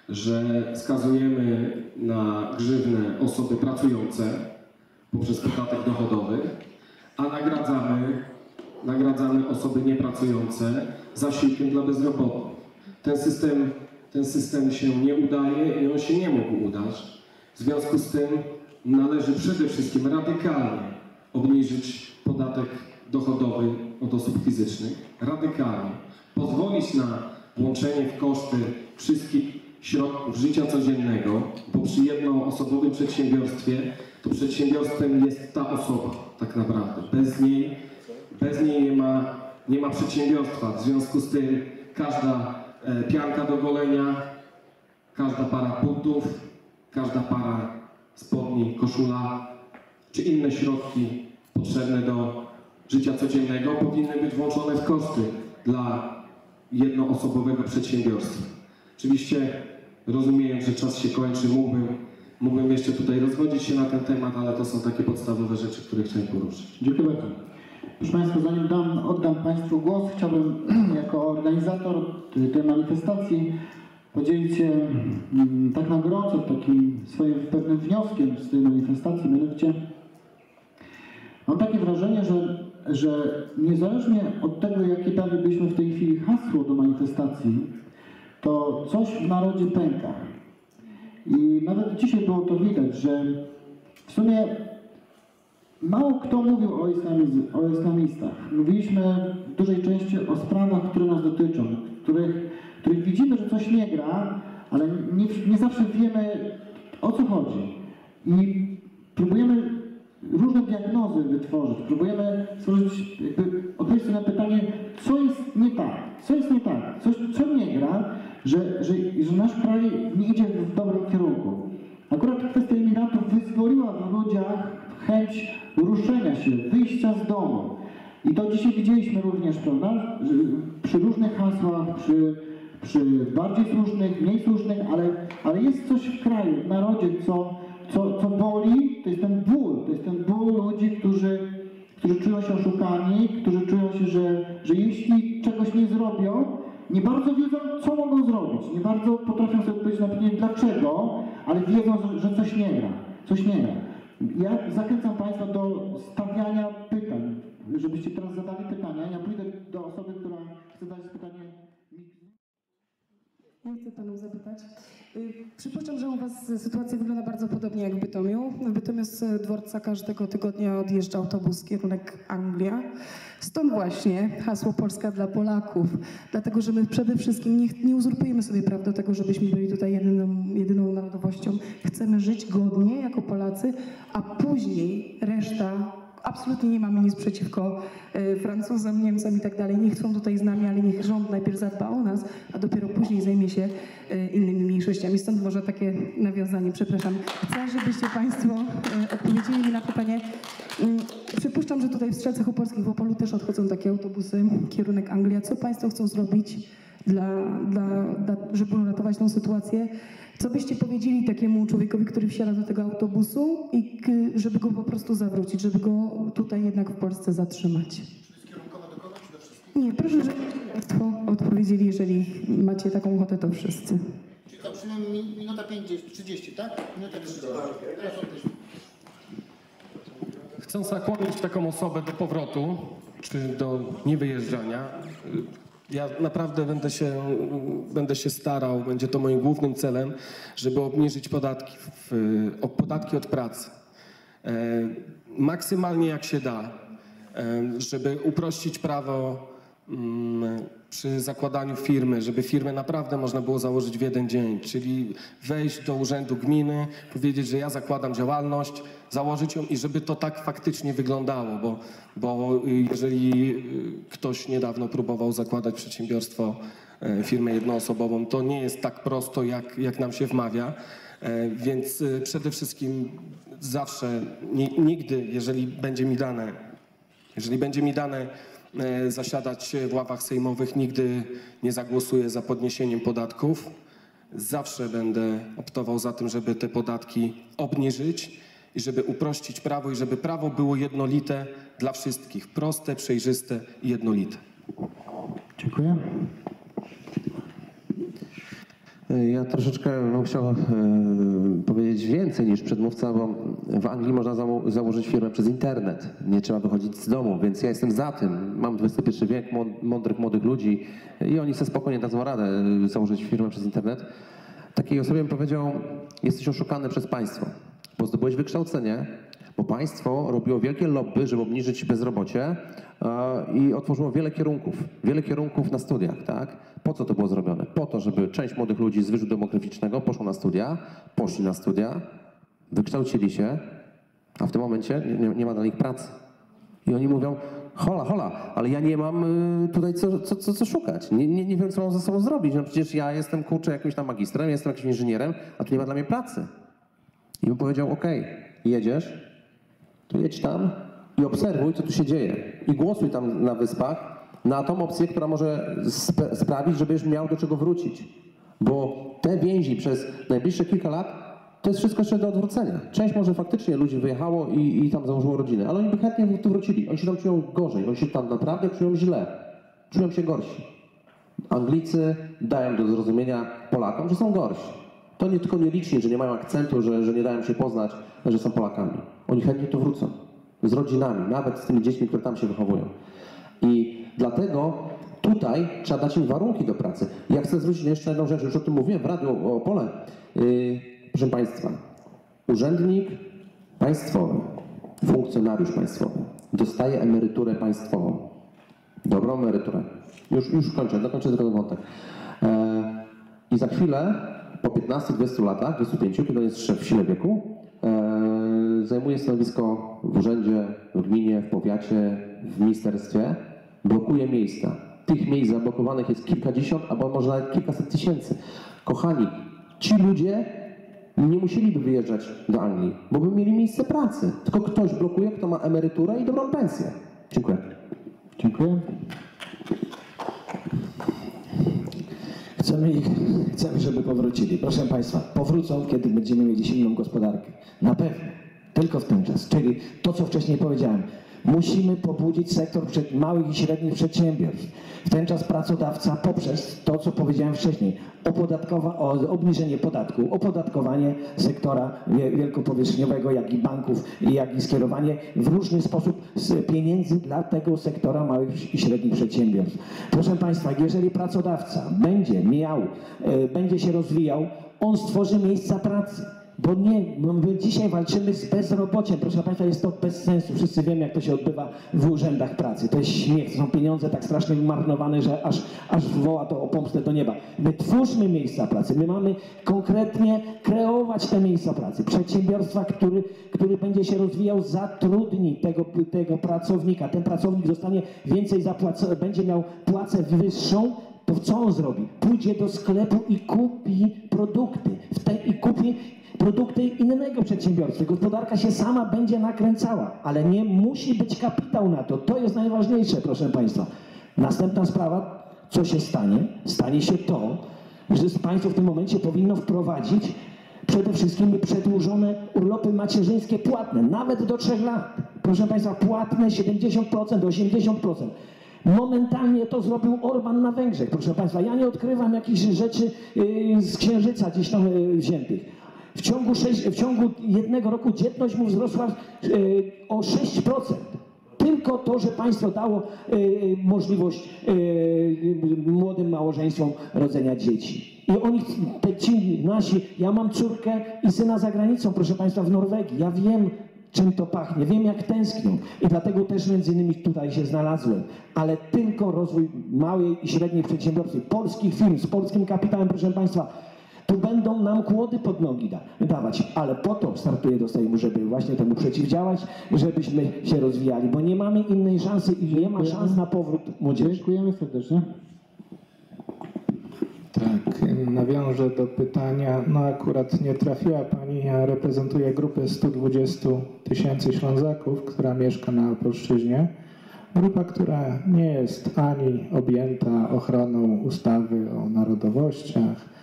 że skazujemy na grzywnę osoby pracujące poprzez podatek dochodowy, a nagradzamy, nagradzamy osoby niepracujące zasiłkiem dla bezrobotnych. Ten system, ten system się nie udaje i on się nie mógł udać. W związku z tym należy przede wszystkim radykalnie obniżyć podatek dochodowy od osób fizycznych. Radykalnie. Pozwolić na włączenie w koszty wszystkich środków życia codziennego, bo przy jednoosobowym przedsiębiorstwie to przedsiębiorstwem jest ta osoba tak naprawdę. Bez niej, bez niej nie, ma, nie ma przedsiębiorstwa. W związku z tym każda e, pianka do golenia, każda para butów, każda para spodni, koszula czy inne środki potrzebne do życia codziennego powinny być włączone w koszty dla jednoosobowego przedsiębiorstwa. Oczywiście rozumiem, że czas się kończy, mógłbym, mógłbym jeszcze tutaj rozwodzić się na ten temat, ale to są takie podstawowe rzeczy, które chciałem poruszyć. Dziękuję bardzo. Proszę Państwa, zanim dam, oddam Państwu głos, chciałbym jako organizator tej manifestacji podzielić się mm, tak na gorąco takim swoim pewnym wnioskiem z tej manifestacji, mianowicie mam takie wrażenie, że, że niezależnie od tego, jakie dalibyśmy w tej chwili hasło do manifestacji, to coś w narodzie pęka. I nawet dzisiaj było to widać, że w sumie Mało kto mówił o, islamiz- o islamistach. Mówiliśmy w dużej części o sprawach, które nas dotyczą, których, których widzimy, że coś nie gra, ale nie, nie zawsze wiemy o co chodzi. I próbujemy różne diagnozy wytworzyć, próbujemy stworzyć, jakby odpowiedzieć na pytanie, co jest nie tak, co jest nie tak, co nie gra, że, że, że nasz kraj nie idzie w dobrym kierunku. Akurat kwestia imigrantów wyzwoliła w ludziach chęć ruszenia się, wyjścia z domu. I to dzisiaj widzieliśmy również, prawda? że Przy różnych hasłach, przy, przy bardziej słusznych, mniej słusznych, ale, ale jest coś w kraju, w narodzie, co, co, nie bardzo potrafią sobie odpowiedzieć na pytanie dlaczego, ale wiedzą, że- coś nie gra, coś nie gra. Ja zachęcam Państwa do stawiania pytań, żebyście teraz zadali pytania. Ja pójdę do osoby, która chce zadać pytanie. Ja chcę Panu zapytać. Przypuszczam, że u Was sytuacja wygląda bardzo podobnie jak w Bytomiu. W Bytomiu z dworca każdego tygodnia odjeżdża autobus kierunek Anglia. Stąd właśnie hasło Polska dla Polaków. Dlatego, że my przede wszystkim nie, nie uzurpujemy sobie praw do tego, żebyśmy byli tutaj jedyną, jedyną narodowością. Chcemy żyć godnie jako Polacy, a później reszta Absolutnie nie mamy nic przeciwko e, Francuzom, Niemcom i tak dalej. Nie chcą tutaj z nami, ale niech rząd najpierw zadba o nas, a dopiero później zajmie się e, innymi mniejszościami. Stąd może takie nawiązanie, przepraszam. Chcę, żebyście Państwo e, odpowiedzieli mi na pytanie. Mm, Przypuszczam, że tutaj w Strzelcach Opolskich w Opolu też odchodzą takie autobusy, kierunek Anglia. Co Państwo chcą zrobić, dla, dla, dla, żeby uratować tą sytuację? Co byście powiedzieli takiemu człowiekowi, który wsiada do tego autobusu i żeby go po prostu zawrócić, żeby go tutaj jednak w Polsce zatrzymać? Nie, proszę, żeby Państwo odpowiedzieli, jeżeli macie taką ochotę, to wszyscy. Czyli to przynajmniej minuta 50, 30, tak? Minuta 30. Chcąc nakłonić taką osobę do powrotu, czy do niewyjeżdżania, ja naprawdę będę się, będę się starał, będzie to moim głównym celem, żeby obniżyć podatki, w, podatki od pracy. E, maksymalnie jak się da, e, żeby uprościć prawo mm, przy zakładaniu firmy, żeby firmę naprawdę można było założyć w jeden dzień, czyli wejść do urzędu gminy, powiedzieć, że ja zakładam działalność, założyć ją i żeby to tak faktycznie wyglądało, bo, bo y, jeżeli y, ktoś niedawno próbował zakładać przedsiębiorstwo, e, firmę jednoosobową, to nie jest tak prosto, jak, jak nam się wmawia. E, Więc e, przede wszystkim zawsze, ni- nigdy, jeżeli będzie mi dane, jeżeli będzie mi dane zasiadać w ławach sejmowych, nigdy nie zagłosuję za podniesieniem podatków. Zawsze będę optował za tym, żeby te podatki obniżyć i żeby uprościć prawo i żeby prawo było jednolite dla wszystkich. Proste, przejrzyste i jednolite. Dziękuję. Ja troszeczkę bym chciał e, powiedzieć więcej niż przedmówca, bo w Anglii można zało- założyć firmę przez internet. Nie trzeba wychodzić z domu, więc ja jestem za tym. Mam XXI wiek, mądrych młodych ludzi i oni sobie spokojnie dadzą radę e, założyć firmę przez internet. Takiej osobie bym powiedział, jesteś oszukany przez państwo, bo zdobyłeś wykształcenie, bo państwo robiło wielkie lobby, żeby obniżyć bezrobocie e, i otworzyło wiele kierunków, wiele kierunków na studiach, tak? Po co to było zrobione? Po to, żeby część młodych ludzi z wyrzutu demograficznego poszło na studia, poszli na studia, wykształcili się, a w tym momencie nie, nie ma dla nich pracy. I oni mówią, hola, hola, ale ja nie mam y, tutaj co, co, co, co szukać. Nie, nie, nie wiem, co mam ze sobą zrobić. No przecież ja jestem, kurczę, jakimś tam magistrem, jestem jakimś inżynierem, a tu nie ma dla mnie pracy. I bym powiedział, okej, jedziesz, to jedź tam i obserwuj, co tu się dzieje. I głosuj tam na wyspach na tą opcję, która może sp- sprawić, żebyś miał do czego wrócić. Bo te więzi przez najbliższe kilka lat to jest wszystko jeszcze do odwrócenia. Część może faktycznie ludzi wyjechało i, i tam założyło rodziny, ale oni by chętnie tu wrócili. Oni się tam czują gorzej, oni się tam naprawdę czują źle. Czują się gorsi. Anglicy dają do zrozumienia Polakom, że są gorsi. To nie tylko nieliczni, że nie mają akcentu, że, że nie dają się poznać, że są Polakami. Oni chętnie tu wrócą. Z rodzinami, nawet z tymi dziećmi, które tam się wychowują. I dlatego tutaj trzeba dać im warunki do pracy. Ja chcę zwrócić jeszcze jedną rzecz, już o tym mówiłem w Radiu Opole. Yy, proszę Państwa, urzędnik państwowy, funkcjonariusz państwowy dostaje emeryturę państwową. Dobrą emeryturę. Już, już kończę, dokończę tylko wątek. E, I za chwilę, po 15-20 latach, 25, kiedy jest w sile wieku, zajmuje stanowisko w urzędzie, w gminie, w powiacie, w ministerstwie, blokuje miejsca. Tych miejsc zablokowanych jest kilkadziesiąt, albo może nawet kilkaset tysięcy. Kochani, ci ludzie nie musieliby wyjeżdżać do Anglii, bo by mieli miejsce pracy. Tylko ktoś blokuje, kto ma emeryturę i dobrą pensję. Dziękuję. Dziękuję. Chcemy, ich, chcemy, żeby powrócili. Proszę Państwa, powrócą, kiedy będziemy mieli silną gospodarkę. Na pewno. Tylko w ten czas. Czyli to, co wcześniej powiedziałem. Musimy pobudzić sektor małych i średnich przedsiębiorstw. W ten czas pracodawca poprzez to, co powiedziałem wcześniej, opodatkowa, obniżenie podatku, opodatkowanie sektora wie- wielkopowierzchniowego, jak i banków, jak i skierowanie w różny sposób z pieniędzy dla tego sektora małych i średnich przedsiębiorstw. Proszę Państwa, jeżeli pracodawca będzie miał, e, będzie się rozwijał, on stworzy miejsca pracy. Bo nie, my dzisiaj walczymy z bezrobociem. Proszę Państwa, jest to bez sensu. Wszyscy wiemy, jak to się odbywa w urzędach pracy. To jest śmiech, to są pieniądze tak strasznie marnowane, że aż, aż woła to o pomstę do nieba. My twórzmy miejsca pracy. My mamy konkretnie kreować te miejsca pracy. Przedsiębiorstwa, który, który będzie się rozwijał, zatrudni tego, tego pracownika. Ten pracownik dostanie więcej zapłacone, będzie miał płacę wyższą, to co on zrobi? Pójdzie do sklepu i kupi produkty. W te, I kupi produkty innego przedsiębiorstwa. Gospodarka się sama będzie nakręcała, ale nie musi być kapitał na to. To jest najważniejsze, proszę Państwa. Następna sprawa, co się stanie? Stanie się to, że państwo w tym momencie powinno wprowadzić przede wszystkim przedłużone urlopy macierzyńskie płatne, nawet do trzech lat. Proszę Państwa, płatne 70%, 80%. Momentalnie to zrobił Orban na Węgrzech, proszę Państwa. Ja nie odkrywam jakichś rzeczy yy, z księżyca gdzieś tam yy, wziętych. W ciągu, w ciągu jednego roku dzietność mu wzrosła yy, o 6%. Tylko to, że państwo dało yy, możliwość yy, młodym małżeństwom rodzenia dzieci. I oni, te ci nasi, ja mam córkę i syna za granicą, proszę państwa, w Norwegii. Ja wiem, czym to pachnie, wiem jak tęsknią i dlatego też między innymi tutaj się znalazłem. Ale tylko rozwój małej i średniej przedsiębiorstw, polskich firm z polskim kapitałem, proszę Państwa, tu będą nam kłody pod nogi da, dawać, ale po to startuję do Sejmu, żeby właśnie temu przeciwdziałać, żebyśmy się rozwijali, bo nie mamy innej szansy i nie ma szans na powrót młodzieży. Dziękujemy serdecznie. Tak, nawiążę do pytania. No akurat nie trafiła Pani, ja reprezentuję grupę 120 tysięcy Ślązaków, która mieszka na Opolszczyźnie. Grupa, która nie jest ani objęta ochroną ustawy o narodowościach,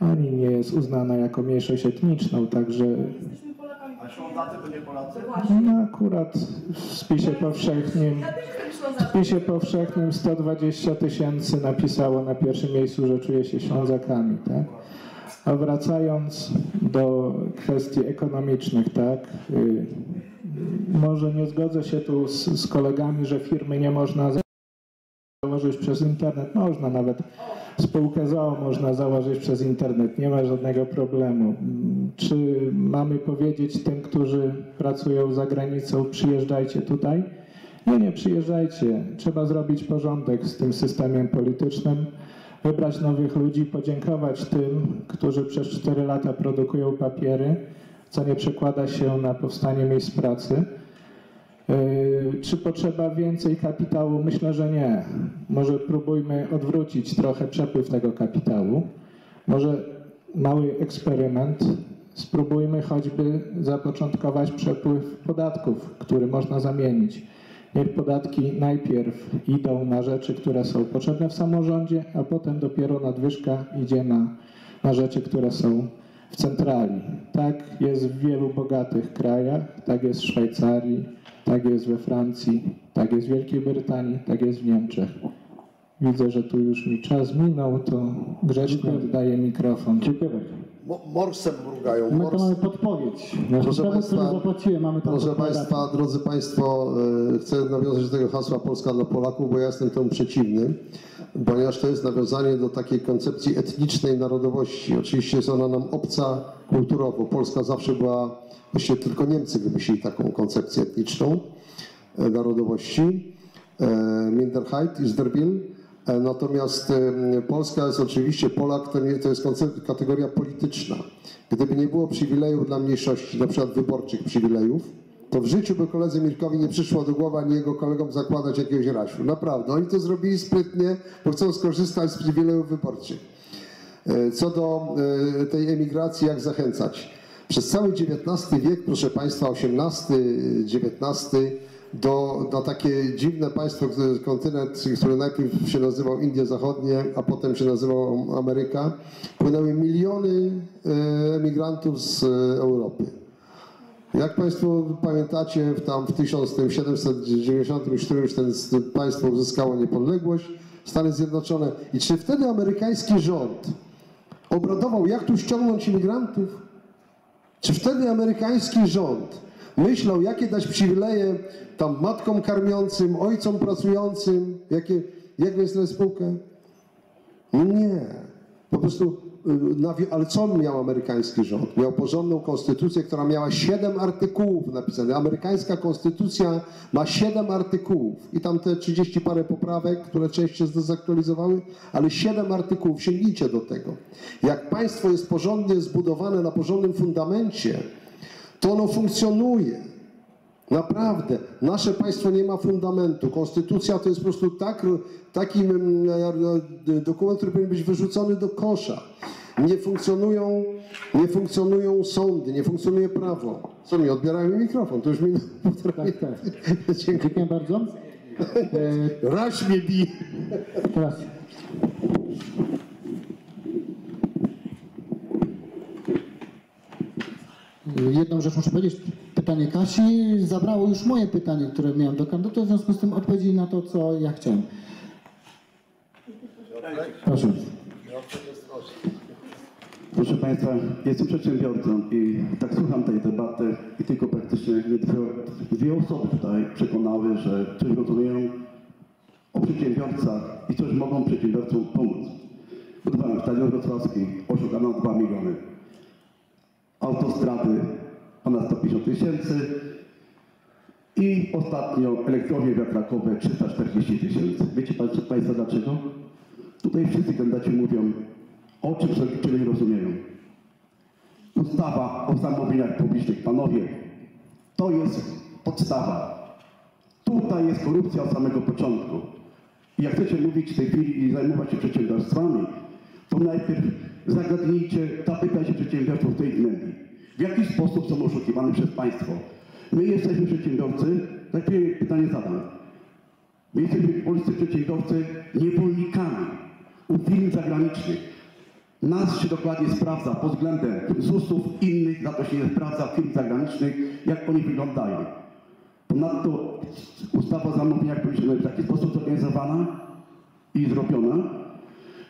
ani nie jest uznana jako mniejszość etniczną, także A Ślązacy to nie Polacy? no akurat w spisie powszechnym w spisie powszechnym 120 tysięcy napisało na pierwszym miejscu, że czuje się Ślązakami, tak? A wracając do kwestii ekonomicznych, tak? y, Może nie zgodzę się tu z, z kolegami, że firmy nie można założyć przez internet. Można nawet spółkę ZOO można założyć przez internet, nie ma żadnego problemu. Mm, Czy mamy powiedzieć tym, którzy pracują za granicą, przyjeżdżajcie tutaj? Nie, nie przyjeżdżajcie. Trzeba zrobić porządek z tym systemem politycznym, wybrać nowych ludzi, podziękować tym, którzy przez 4 lata produkują papiery, co nie przekłada się na powstanie miejsc pracy. Yy, Czy potrzeba więcej kapitału? Myślę, że nie. Może próbujmy odwrócić trochę przepływ tego kapitału. Może mały eksperyment. Spróbujmy choćby zapoczątkować przepływ podatków, który można zamienić. Niech podatki najpierw idą na rzeczy, które są potrzebne w samorządzie, a potem dopiero nadwyżka idzie na, na rzeczy, które są w centrali. Tak jest w wielu bogatych krajach, tak jest w Szwajcarii, tak jest we Francji, tak jest w Wielkiej Brytanii, tak jest w Niemczech. Widzę, że tu już mi czas minął, to grzecznie oddaję mikrofon. Dziękuję bardzo. Mo- Morsem mrugają. My to mamy podpowiedź. Proszę Sprawę, Państwa, którą zapłaciłem, mamy Proszę. Państwa, drodzy Państwo, e, chcę nawiązać do tego hasła Polska dla Polaków, bo ja jestem temu przeciwny, ponieważ to jest nawiązanie do takiej koncepcji etnicznej narodowości. Oczywiście jest ona nam obca kulturowo. Polska zawsze była, właściwie tylko Niemcy wymyślili taką koncepcję etniczną e, narodowości. E, Minderheit ist der Will. E, Natomiast Polska jest oczywiście, Polak to, nie, to jest koncept, kategoria polityczna. Gdyby nie było przywilejów dla mniejszości, na przykład wyborczych przywilejów, to w życiu by koledze Mirkowi nie przyszło do głowy ani jego kolegom zakładać jakiegoś rasiu. Naprawdę. Oni to zrobili sprytnie, bo chcą skorzystać z przywilejów wyborczych. E, Co do e, tej emigracji, jak zachęcać? Przez cały XIX wiek, proszę Państwa, XVIII, XIX, do, na takie dziwne państwo, kontynent, który najpierw się nazywał Indie Zachodnie, a potem się nazywał Ameryka, płynęły miliony e, emigrantów z e, Europy. Jak Państwo pamiętacie, w tam w 1790 którymś ten państwo uzyskało niepodległość, Stany Zjednoczone. I czy wtedy amerykański rząd obradował, jak tu ściągnąć imigrantów? Czy wtedy amerykański rząd myślał, jakie dać przywileje tam matkom karmiącym, ojcom pracującym, jakie, jak wejść spółkę? No nie. Po prostu, y, ale co miał amerykański rząd? Miał porządną konstytucję, która miała siedem artykułów napisane. Amerykańska konstytucja ma siedem artykułów i tam te 30 parę poprawek, które część się zdezaktualizowały, ale siedem artykułów. Sięgnijcie do tego. Jak państwo jest porządnie zbudowane na porządnym fundamencie, to ono funkcjonuje. Naprawdę. Nasze państwo nie ma fundamentu. Konstytucja to jest po prostu tak, taki mm, e, dokument, który powinien być wyrzucony do kosza. Nie funkcjonują, nie funkcjonują sądy, nie funkcjonuje prawo. Co mi, odbierają mi mikrofon, to już mi Tak, tak. Dziękuję. Bardzo. E, Raś mnie bij. teraz Jedną rzecz muszę powiedzieć. Pytanie Kasi zabrało już moje pytanie, które miałem do kandydata, w związku z tym odpowiedzi na to, co ja chciałem. Proszę. Proszę Państwa, jestem przedsiębiorcą i tak słucham tej debaty i tylko praktycznie nie dwie, dwie osoby tutaj przekonały, że coś rozumieją o przedsiębiorcach i coś mogą przedsiębiorcom pomóc. Budowałem stadion wrocławski, oszukano 2 miliony. Autostrady ponad 150 tysięcy i ostatnio elektrownie wiatrakowe 340 tysięcy. Wiecie Państwo, dlaczego? Tutaj wszyscy kandydaci mówią, o czym nie rozumieją. Ustawa o zamówieniach publicznych, panowie, to jest podstawa. Tutaj jest korupcja od samego początku. I jak chcecie mówić w tej chwili i zajmować się przedsiębiorstwami, to najpierw zagadnijcie, zapytajcie przedsiębiorców tej gnębi. W jaki sposób są oszukiwane przez państwo? My jesteśmy przedsiębiorcy, takie pytanie zadam. My jesteśmy polscy przedsiębiorcy niewolnikami u firm zagranicznych. Nas się dokładnie sprawdza pod względem ZUS-ów, innych, za to się nie sprawdza firm zagranicznych, jak oni wyglądają. Ponadto ustawa o zamówieniach publicznych w taki sposób zorganizowana i zrobiona,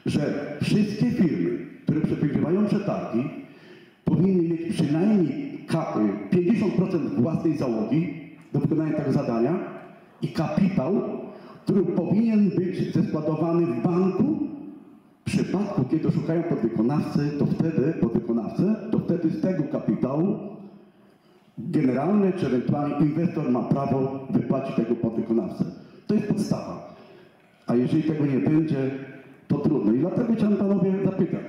że wszystkie firmy, które przegrywają przetargi, powinny mieć przynajmniej ka- 50% własnej załogi do wykonania tego zadania i kapitał, który powinien być zeskładowany w banku. W przypadku, kiedy szukają podwykonawcy, to wtedy, podwykonawcę, to wtedy z tego kapitału generalny czy ewentualnie inwestor ma prawo wypłacić tego podwykonawcę. To jest podstawa. A jeżeli tego nie będzie, to trudno. I dlatego chciałem panowie zapytać.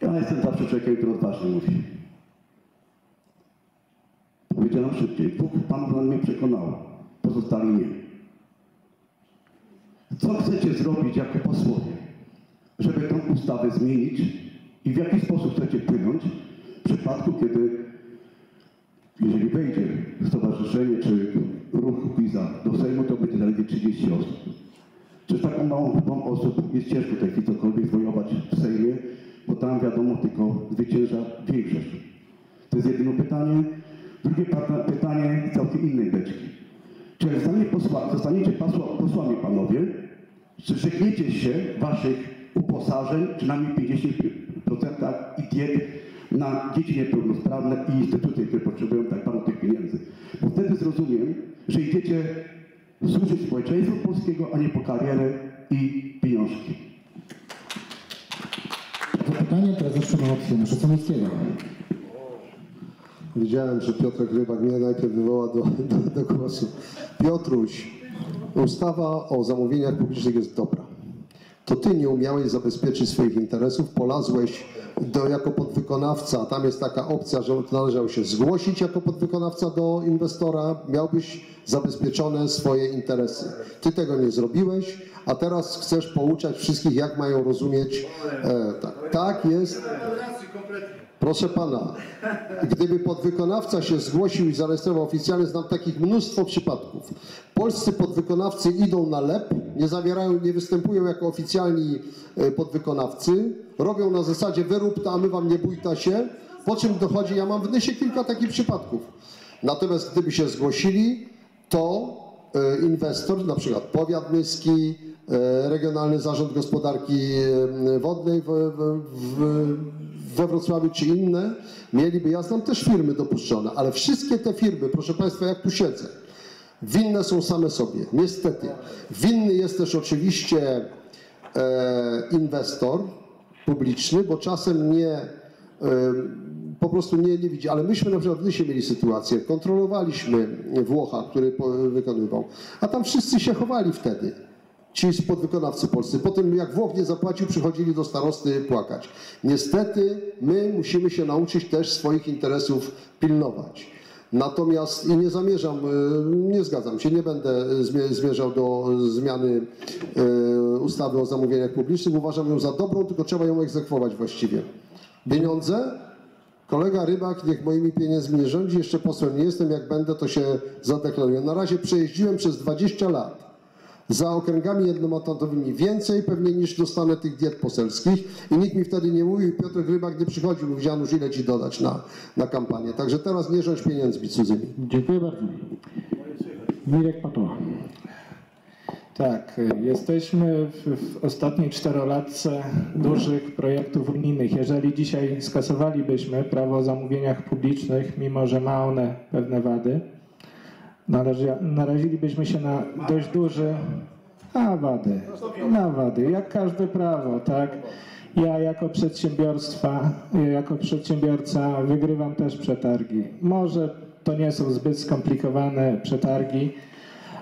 Ja jestem zawsze człowiekiem, który odważnie mówi. Powiedziałem szybciej. Panów na mnie przekonało. Pozostali nie. Co chcecie zrobić jako posłowie, żeby tę ustawę zmienić i w jaki sposób chcecie płynąć w przypadku, kiedy jeżeli wejdzie stowarzyszenie czy ruch Kukiza do Sejmu, to będzie zaledwie 30 osób. Czy z taką małą grupą osób jest ciężko w tej chwili cokolwiek wojować w Sejmie, bo tam wiadomo tylko zwycięża większość. To jest jedno pytanie. Drugie pytanie całkiem innej beczki. Czy zostanie posła, zostaniecie posła, posłami panowie, czy rzekniecie się waszych uposażeń, przynajmniej 50% i diet na dzieci niepełnosprawne i instytucje, które potrzebują tak bardzo tych pieniędzy. Bo wtedy zrozumiem, że idziecie służyć społeczeństwu polskiego, a nie po karierę i pieniążki. Zapytanie teraz jeszcze ma opcję Szostanickiego. Wiedziałem, że Piotrek Rybak mnie najpierw wywoła do, do, do głosu. Piotruś, ustawa o zamówieniach publicznych jest dobra. To ty nie umiałeś zabezpieczyć swoich interesów, polazłeś do, jako podwykonawca. Tam jest taka opcja, że należało się zgłosić jako podwykonawca do inwestora. Miałbyś zabezpieczone swoje interesy. Ty tego nie zrobiłeś, a teraz chcesz pouczać wszystkich, jak mają rozumieć. E, tak, tak jest. Proszę pana, gdyby podwykonawca się zgłosił i zarejestrował oficjalnie, znam takich mnóstwo przypadków. Polscy podwykonawcy idą na lep, nie zawierają, nie występują jako oficjalni e, podwykonawcy, robią na zasadzie wyrób to, a my wam nie bójta się, po czym dochodzi, ja mam w Nysie kilka takich przypadków. Natomiast gdyby się zgłosili, to e, inwestor, na przykład powiat nyski, Regionalny Zarząd Gospodarki e, Wodnej w, w, w, we Wrocławiu czy inne, mieliby, ja znam też firmy dopuszczone, ale wszystkie te firmy, proszę Państwa, jak tu siedzę, winne są same sobie, niestety. Winny jest też oczywiście e, inwestor publiczny, bo czasem nie, e, po prostu nie, nie widzi. Ale myśmy na przykład w mieli sytuację, kontrolowaliśmy Włocha, który po- wykonywał, a tam wszyscy się chowali wtedy. Ci podwykonawcy polscy. Potem jak Włoch nie zapłacił, przychodzili do starosty płakać. Niestety my musimy się nauczyć też swoich interesów pilnować. Natomiast i nie zamierzam, y, nie zgadzam się, nie będę zmie- zmierzał do zmiany y, ustawy o zamówieniach publicznych. Uważam ją za dobrą, tylko trzeba ją egzekwować właściwie. Pieniądze? Kolega Rybak niech moimi pieniędzmi nie rządzi, jeszcze posłem nie jestem, jak będę to się zadeklaruję. Na razie przejeździłem przez 20 lat za okręgami jednomandatowymi więcej pewnie niż dostanę tych diet poselskich i nikt mi wtedy nie mówił, Piotr Rybak nie przychodził, mówił, Janusz, ile ci dodać na, na kampanię. Także teraz nie rządź pieniędzmi cudzymi. Dziękuję bardzo. Mirek Patoła. Tak, jesteśmy w, w ostatniej czterolatce dużych projektów unijnych. Jeżeli dzisiaj skasowalibyśmy prawo o zamówieniach publicznych, mimo że ma one pewne wady, należy, narazilibyśmy się na dość duży... A wady, na wady, jak każde prawo, tak? Ja jako przedsiębiorstwa, ja jako przedsiębiorca wygrywam też przetargi. Może to nie są zbyt skomplikowane przetargi,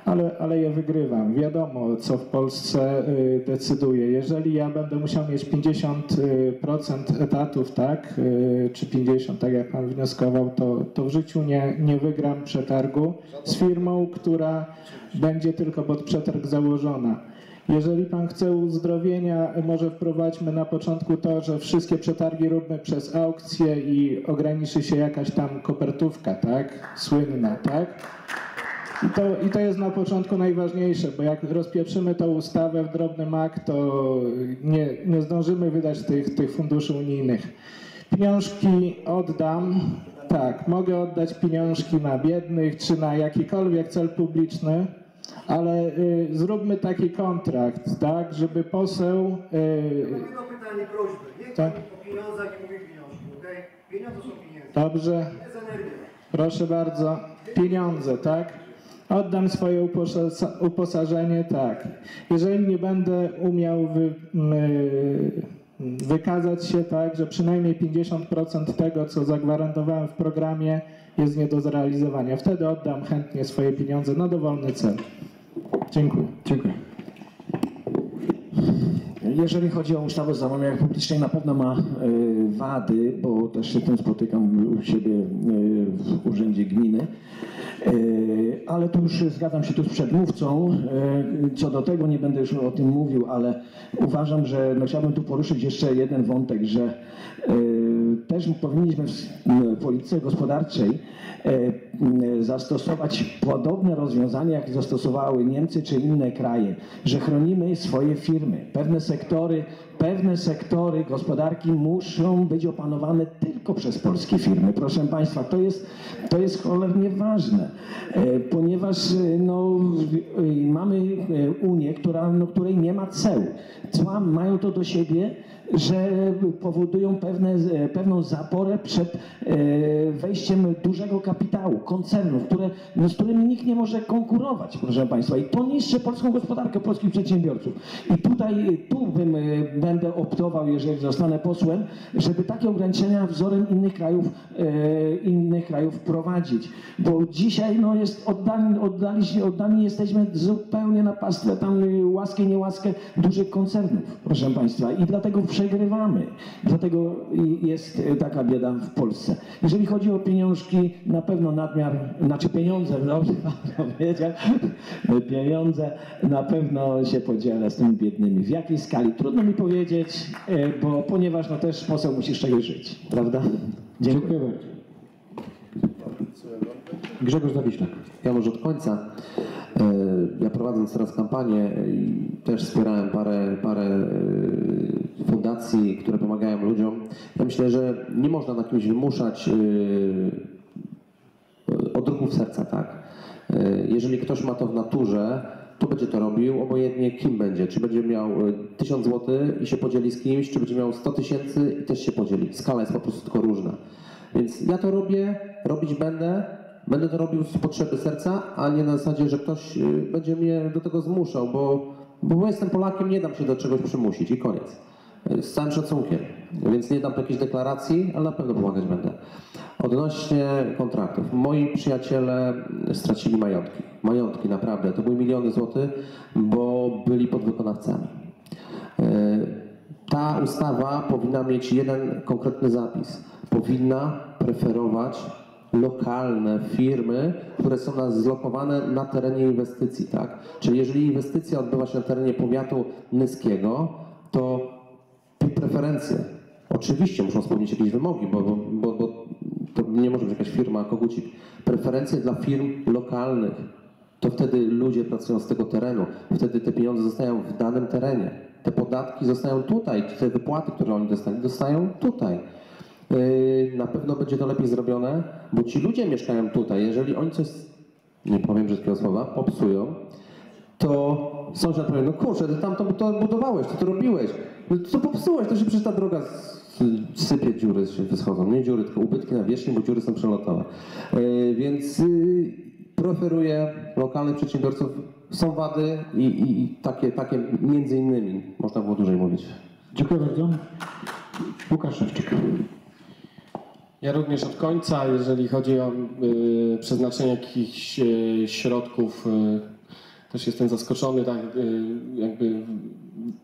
ale, ale je wygrywam. Wiadomo, co w Polsce y, decyduje. Jeżeli ja będę musiał mieć 50% etatów, tak, y, czy 50, tak jak pan wnioskował, to, to w życiu nie, nie wygram przetargu z firmą, która będzie tylko pod przetarg założona. Jeżeli pan chce uzdrowienia, może wprowadźmy na początku to, że wszystkie przetargi róbmy przez aukcję i ograniczy się jakaś tam kopertówka, tak? Słynna, tak? I to, I to jest na początku najważniejsze, bo jak rozpieprzymy tą ustawę w drobny mak, to nie, nie zdążymy wydać tych, tych funduszy unijnych. Pieniążki oddam, tak, mogę oddać pieniążki na biednych czy na jakikolwiek cel publiczny, ale y, zróbmy taki kontrakt, tak, żeby poseł. Y, Jedno pytanie, prośbę. Nie Tak. o pieniądzach i mówię pieniążki, okej? Pieniądze są pieniądze. dobrze, proszę bardzo, pieniądze, tak? Oddam swoje uposa- uposażenie, tak. Jeżeli nie będę umiał wy, y, wykazać się tak, że przynajmniej 50% tego, co zagwarantowałem w programie, jest nie do zrealizowania, wtedy oddam chętnie swoje pieniądze na dowolny cel. Dziękuję. Dziękuję. Jeżeli chodzi o ustawę o zamówieniach publicznych, na pewno ma e, wady, bo też się tym spotykam u siebie e, w urzędzie gminy. E, Ale tu już zgadzam się tu z przedmówcą. E, Co do tego nie będę już o tym mówił, ale uważam, że no, chciałbym tu poruszyć jeszcze jeden wątek, że e, też powinniśmy w polityce gospodarczej zastosować podobne rozwiązania, jak zastosowały Niemcy czy inne kraje, że chronimy swoje firmy. Pewne sektory, pewne sektory gospodarki muszą być opanowane tylko przez polskie firmy. Proszę Państwa, to jest, to jest cholernie ważne, e, ponieważ e, no, e, mamy Unię, która, no, której nie ma ceł. Cła mają to do siebie, że powodują pewne, pewną zaporę przed e, wejściem dużego kapitału, koncernów, które, no, z którymi nikt nie może konkurować, proszę Państwa. I to niszczy polską gospodarkę, polskich przedsiębiorców. I tutaj, tu bym, e, będę optował, jeżeli zostanę posłem, żeby takie ograniczenia wzorem innych krajów, e, innych krajów wprowadzić. Bo dzisiaj no, jest oddani, oddali, oddani jesteśmy zupełnie na pastwę tam łaskę, niełaskę dużych koncernów, proszę Państwa. I dlatego przegrywamy. Dlatego jest taka bieda w Polsce. Jeżeli chodzi o pieniążki, na pewno nadmiar, znaczy pieniądze, dobrze pan powiedział, pieniądze na pewno się podziela z tymi biednymi. W jakiej skali? Trudno mi powiedzieć, y, bo ponieważ no też poseł musi z czegoś żyć, prawda? Dziękuję bardzo. Grzegorz Zawiślak. Ja może od końca. E, Ja prowadząc teraz kampanię też wspierałem parę, parę e, fundacji, które pomagają ludziom. Ja myślę, że nie można na kimś wymuszać e, odruchów serca, tak? Jeżeli ktoś ma to w naturze, to będzie to robił, obojętnie kim będzie. Czy będzie miał e, 1000 zł i się podzieli z kimś, czy będzie miał 100 tysięcy i też się podzieli. Skala jest po prostu tylko różna. Więc ja to robię, robić będę. Będę to robił z potrzeby serca, a nie na zasadzie, że ktoś y, będzie mnie do tego zmuszał, bo, bo jestem Polakiem, nie dam się do czegoś przymusić i koniec. Z całym szacunkiem. Więc nie dam jakiejś deklaracji, ale na pewno pomagać będę. Odnośnie kontraktów. Moi przyjaciele stracili majątki. Majątki, naprawdę. To były miliony złotych, bo byli podwykonawcami. Y, Ta ustawa powinna mieć jeden konkretny zapis. Powinna preferować lokalne firmy, które są zlokowane na terenie inwestycji, tak? Czyli jeżeli inwestycja odbywa się na terenie powiatu nyskiego, to preferencje. Oczywiście muszą spełnić jakieś wymogi, bo, bo, bo, bo to nie może być jakaś firma kogucik. Preferencje dla firm lokalnych. To wtedy ludzie pracują z tego terenu. Wtedy te pieniądze zostają w danym terenie. Te podatki zostają tutaj. Te wypłaty, które oni dostali, dostają tutaj. Yy, Na pewno będzie to lepiej zrobione, bo ci ludzie mieszkają tutaj. Jeżeli oni coś, nie powiem brzydkiego słowa, popsują, to sąsiad powie, no kurczę, ty tam to, to budowałeś, to robiłeś. No co popsułeś, to się przecież ta droga sypie, dziury się wyschodzą. Nie dziury, tylko ubytki na wierzchni, bo dziury są przelotowe. Yy, więc yy, preferuję lokalnych przedsiębiorców. Są wady i, i, i takie, takie między innymi, można było dłużej mówić. Dziękuję bardzo. Łukasz Szewczyk. Ja również od końca, jeżeli chodzi o y, przeznaczenie jakichś y, środków, y, też jestem zaskoczony tak, y, jakby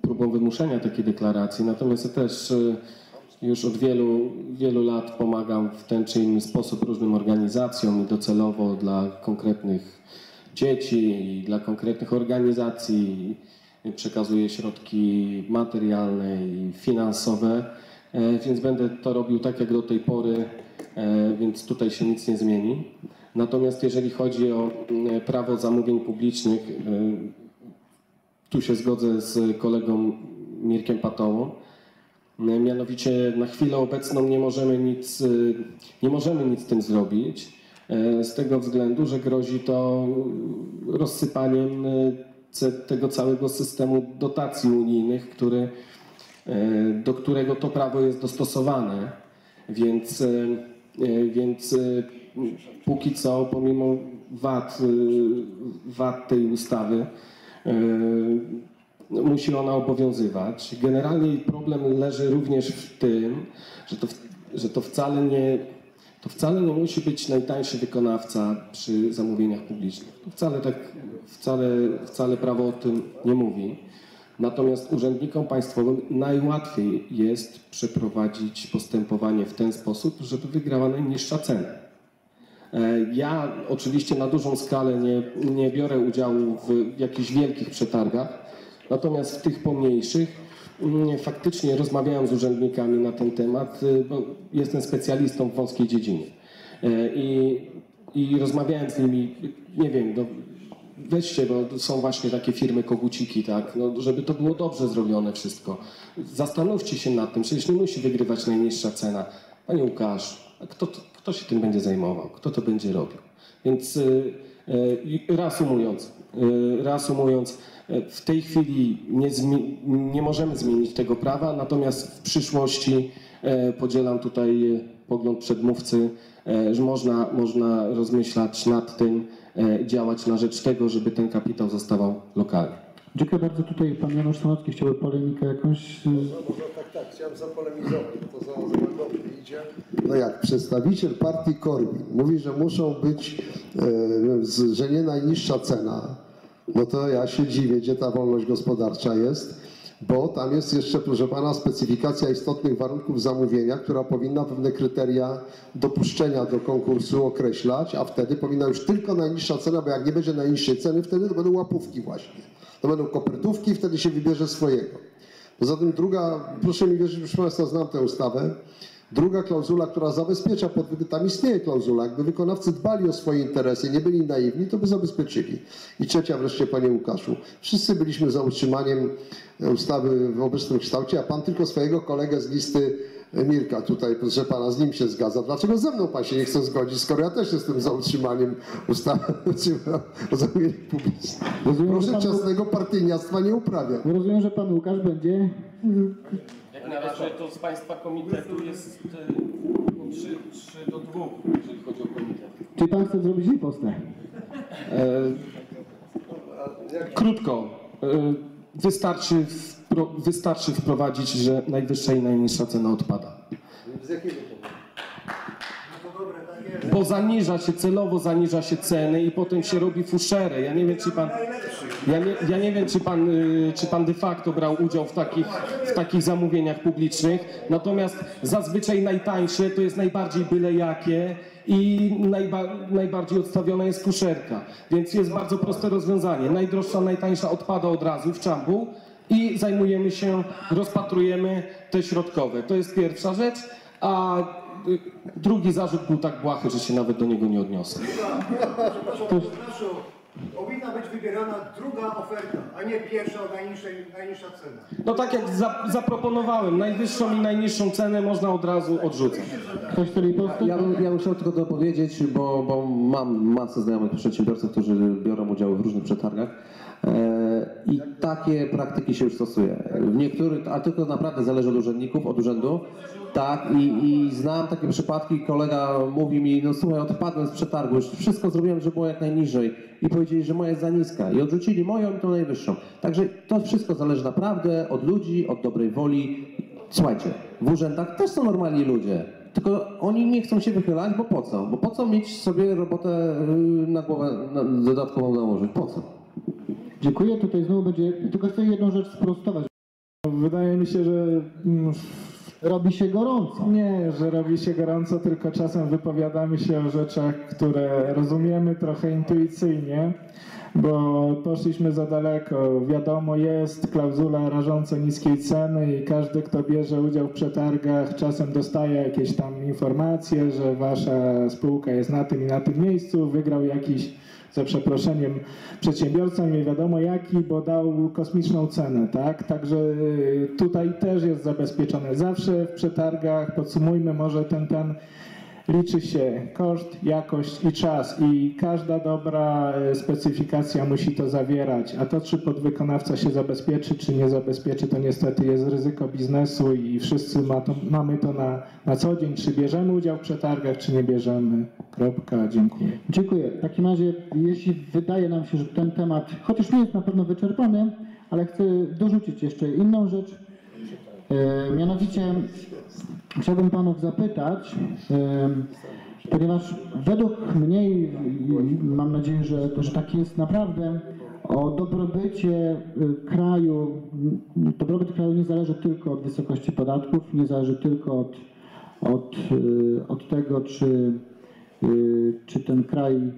próbą wymuszenia takiej deklaracji. Natomiast ja też y, już od wielu, wielu lat pomagam w ten czy inny sposób różnym organizacjom i docelowo dla konkretnych dzieci i dla konkretnych organizacji. przekazuję środki materialne i finansowe, więc będę to robił tak jak do tej pory, e, więc tutaj się nic nie zmieni. Natomiast jeżeli chodzi o mm, prawo zamówień publicznych, e, tu się zgodzę z kolegą Mirkiem Patołą. Mianowicie na chwilę obecną nie możemy nic, nie możemy nic z tym zrobić, e, z tego względu, że grozi to rozsypaniem tego całego systemu dotacji unijnych, który, e, do którego to prawo jest dostosowane. Więc, e, e, więc e, póki co, pomimo wad, wad tej ustawy, e, musi ona obowiązywać. Generalnie problem leży również w tym, że to, że to, wcale, nie, to wcale nie musi być najtańszy wykonawca przy zamówieniach publicznych. To wcale tak, wcale, wcale prawo o tym nie mówi. Natomiast urzędnikom państwowym najłatwiej jest przeprowadzić postępowanie w ten sposób, żeby wygrała najniższa cena. E, Ja oczywiście na dużą skalę nie, nie biorę udziału w jakichś wielkich przetargach, natomiast w tych pomniejszych mm, faktycznie rozmawiałem z urzędnikami na ten temat, y, bo jestem specjalistą w wąskiej dziedzinie. E, I, i rozmawiałem z nimi, nie wiem, no, weźcie, bo są właśnie takie firmy koguciki, tak, no, żeby to było dobrze zrobione wszystko. Zastanówcie się nad tym, przecież nie musi wygrywać najniższa cena. Panie Łukasz, kto, to- kto się tym będzie zajmował? Kto to będzie robił? Więc y, y, reasumując, y, reasumując, w tej chwili nie, nie możemy zmienić tego prawa, natomiast w przyszłości podzielam tutaj pogląd przedmówcy, że można, można rozmyślać nad tym, działać na rzecz tego, żeby ten kapitał zostawał lokalny. Dziękuję bardzo. Tutaj pan Janusz Sanocki chciałby polemikę jakąś. y, Tak, tak, chciałem zapolemizować, bo to za, za głęboko idzie. No jak przedstawiciel partii Korwin mówi, że muszą być, e, że nie najniższa cena, no to ja się dziwię, gdzie ta wolność gospodarcza jest, bo tam jest jeszcze, proszę pana, specyfikacja istotnych warunków zamówienia, która powinna pewne kryteria dopuszczenia do konkursu określać, a wtedy powinna już tylko najniższa cena, bo jak nie będzie najniższej ceny, wtedy to będą łapówki właśnie. To będą kopertówki, wtedy się wybierze swojego. Poza tym druga, proszę mi wierzyć, proszę Państwa, znam tę ustawę. Druga klauzula, która zabezpiecza podwyby, tam istnieje klauzula, jakby wykonawcy dbali o swoje interesy, nie byli naiwni, to by zabezpieczyli. I trzecia wreszcie, Panie Łukaszu, wszyscy byliśmy za utrzymaniem ustawy w obecnym kształcie, a Pan tylko swojego kolegę z listy Mirka tutaj, proszę Pana, z nim się zgadza. Dlaczego ze mną Pan się nie chce zgodzić, skoro ja też jestem za utrzymaniem ustawy o zamówieniach publicznych? Rozumiem, że Proszę pan- ciasnego partyjniactwa nie uprawia. Rozumiem, że pan Łukasz będzie. Na razie to z Państwa komitetu jest 3, do 2, jeżeli chodzi o komitet. Czy pan chce zrobić ripostę? Krótko. E, Wystarczy, wpro, wystarczy wprowadzić, że najwyższa i najniższa cena odpada. Z jakiego powodu? No to dobre, tak jest. Bo zaniża się, celowo zaniża się ceny i potem się robi fuszerę. Ja nie wiem, czy pan, ja nie, ja nie wiem, czy pan, y, czy pan de facto brał udział w takich, w takich zamówieniach publicznych. Natomiast zazwyczaj najtańsze to jest najbardziej byle jakie i najba, najbardziej odstawiona jest fuszerka. Więc jest bardzo proste rozwiązanie. Najdroższa, najtańsza odpada od razu w czambu i zajmujemy się, rozpatrujemy te środkowe. To jest pierwsza rzecz. A drugi zarzut był tak błahy, że się nawet do niego nie odniosę. Przepraszam, przepraszam. Powinna być wybierana druga oferta, a nie pierwsza o najniższej, najniższa cena. No tak jak za, zaproponowałem, najwyższą i najniższą cenę można od razu odrzucać. Ktoś? Ja bym, ja bym chciał tylko dopowiedzieć, bo, bo mam masę znajomych przedsiębiorców, którzy biorą udział w różnych przetargach. E, I takie praktyki się już stosuje. W niektórych, ale tylko naprawdę zależy od urzędników, od urzędu. Tak, i, i znam takie przypadki, kolega mówi mi, no słuchaj, odpadłem z przetargu, już wszystko zrobiłem, żeby było jak najniżej i powiedzieli, że moja jest za niska i odrzucili moją i tą najwyższą. Także to wszystko zależy naprawdę od ludzi, od dobrej woli. Słuchajcie, w urzędach też są normalni ludzie, tylko oni nie chcą się wychylać, bo po co? Bo po co mieć sobie robotę yy, na głowę na, dodatkową nałożyć? Po co? Dziękuję. Tutaj znowu będzie. Tylko chcę jedną rzecz sprostować. Wydaje mi się, że mm, Robi się gorąco. nie, że robi się gorąco, tylko czasem wypowiadamy się o rzeczach, które rozumiemy trochę intuicyjnie, bo poszliśmy za daleko. Wiadomo jest klauzula rażąco niskiej ceny i każdy, kto bierze udział w przetargach, czasem dostaje jakieś tam informacje, że wasza spółka jest na tym i na tym miejscu, wygrał jakiś, za przeproszeniem, przedsiębiorca, nie wiadomo jaki, bo dał kosmiczną cenę, tak? Także y, tutaj też jest zabezpieczone. Zawsze w przetargach, podsumujmy może ten, ten liczy się koszt, jakość i czas i każda dobra e, specyfikacja musi to zawierać, a to czy podwykonawca się zabezpieczy, czy nie zabezpieczy, to niestety jest ryzyko biznesu i wszyscy ma to, mamy to na, na co dzień, czy bierzemy udział w przetargach, czy nie bierzemy. Kropka, dziękuję. Dziękuję. W takim razie, jeśli wydaje nam się, że ten temat, chociaż nie jest na pewno wyczerpany, ale chcę dorzucić jeszcze inną rzecz. E, mianowicie chciałbym Panów zapytać, e, ponieważ według mnie, i mam nadzieję, że, że tak jest naprawdę, o dobrobycie e, kraju, dobrobyt kraju nie zależy tylko od wysokości podatków, nie zależy tylko od, od, od tego, czy czy ten kraj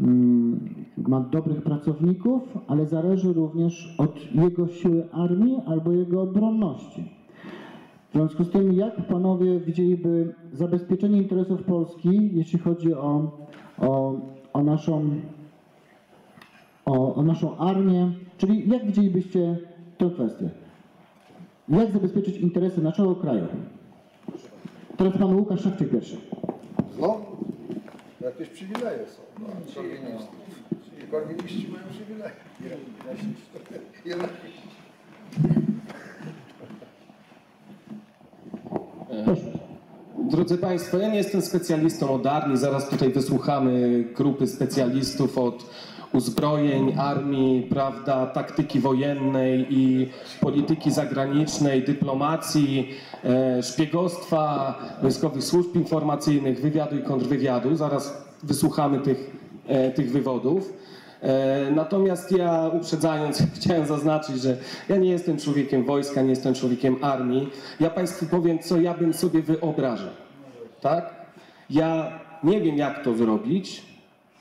mm, ma dobrych pracowników, ale zależy również od jego siły armii albo jego obronności. W związku z tym, jak panowie widzieliby zabezpieczenie interesów Polski, jeśli chodzi o, o, o, naszą, o, o naszą armię, czyli jak widzielibyście tę kwestię? Jak zabezpieczyć interesy naszego kraju? Teraz pan Łukasz Szewczyk pierwszy. No, jakieś przywileje są. No, korwinistów. Korwiniści mają przywileje. Drodzy Państwo, ja nie jestem specjalistą od armii. Zaraz tutaj wysłuchamy grupy specjalistów od uzbrojeń, armii, prawda, taktyki wojennej i polityki zagranicznej, dyplomacji, e, szpiegostwa, wojskowych służb informacyjnych, wywiadu i kontrwywiadu. Zaraz wysłuchamy tych, e, tych wywodów. E, Natomiast ja uprzedzając, chciałem zaznaczyć, że ja nie jestem człowiekiem wojska, nie jestem człowiekiem armii. Ja Państwu powiem, co ja bym sobie wyobrażał. Tak? Ja nie wiem, jak to zrobić.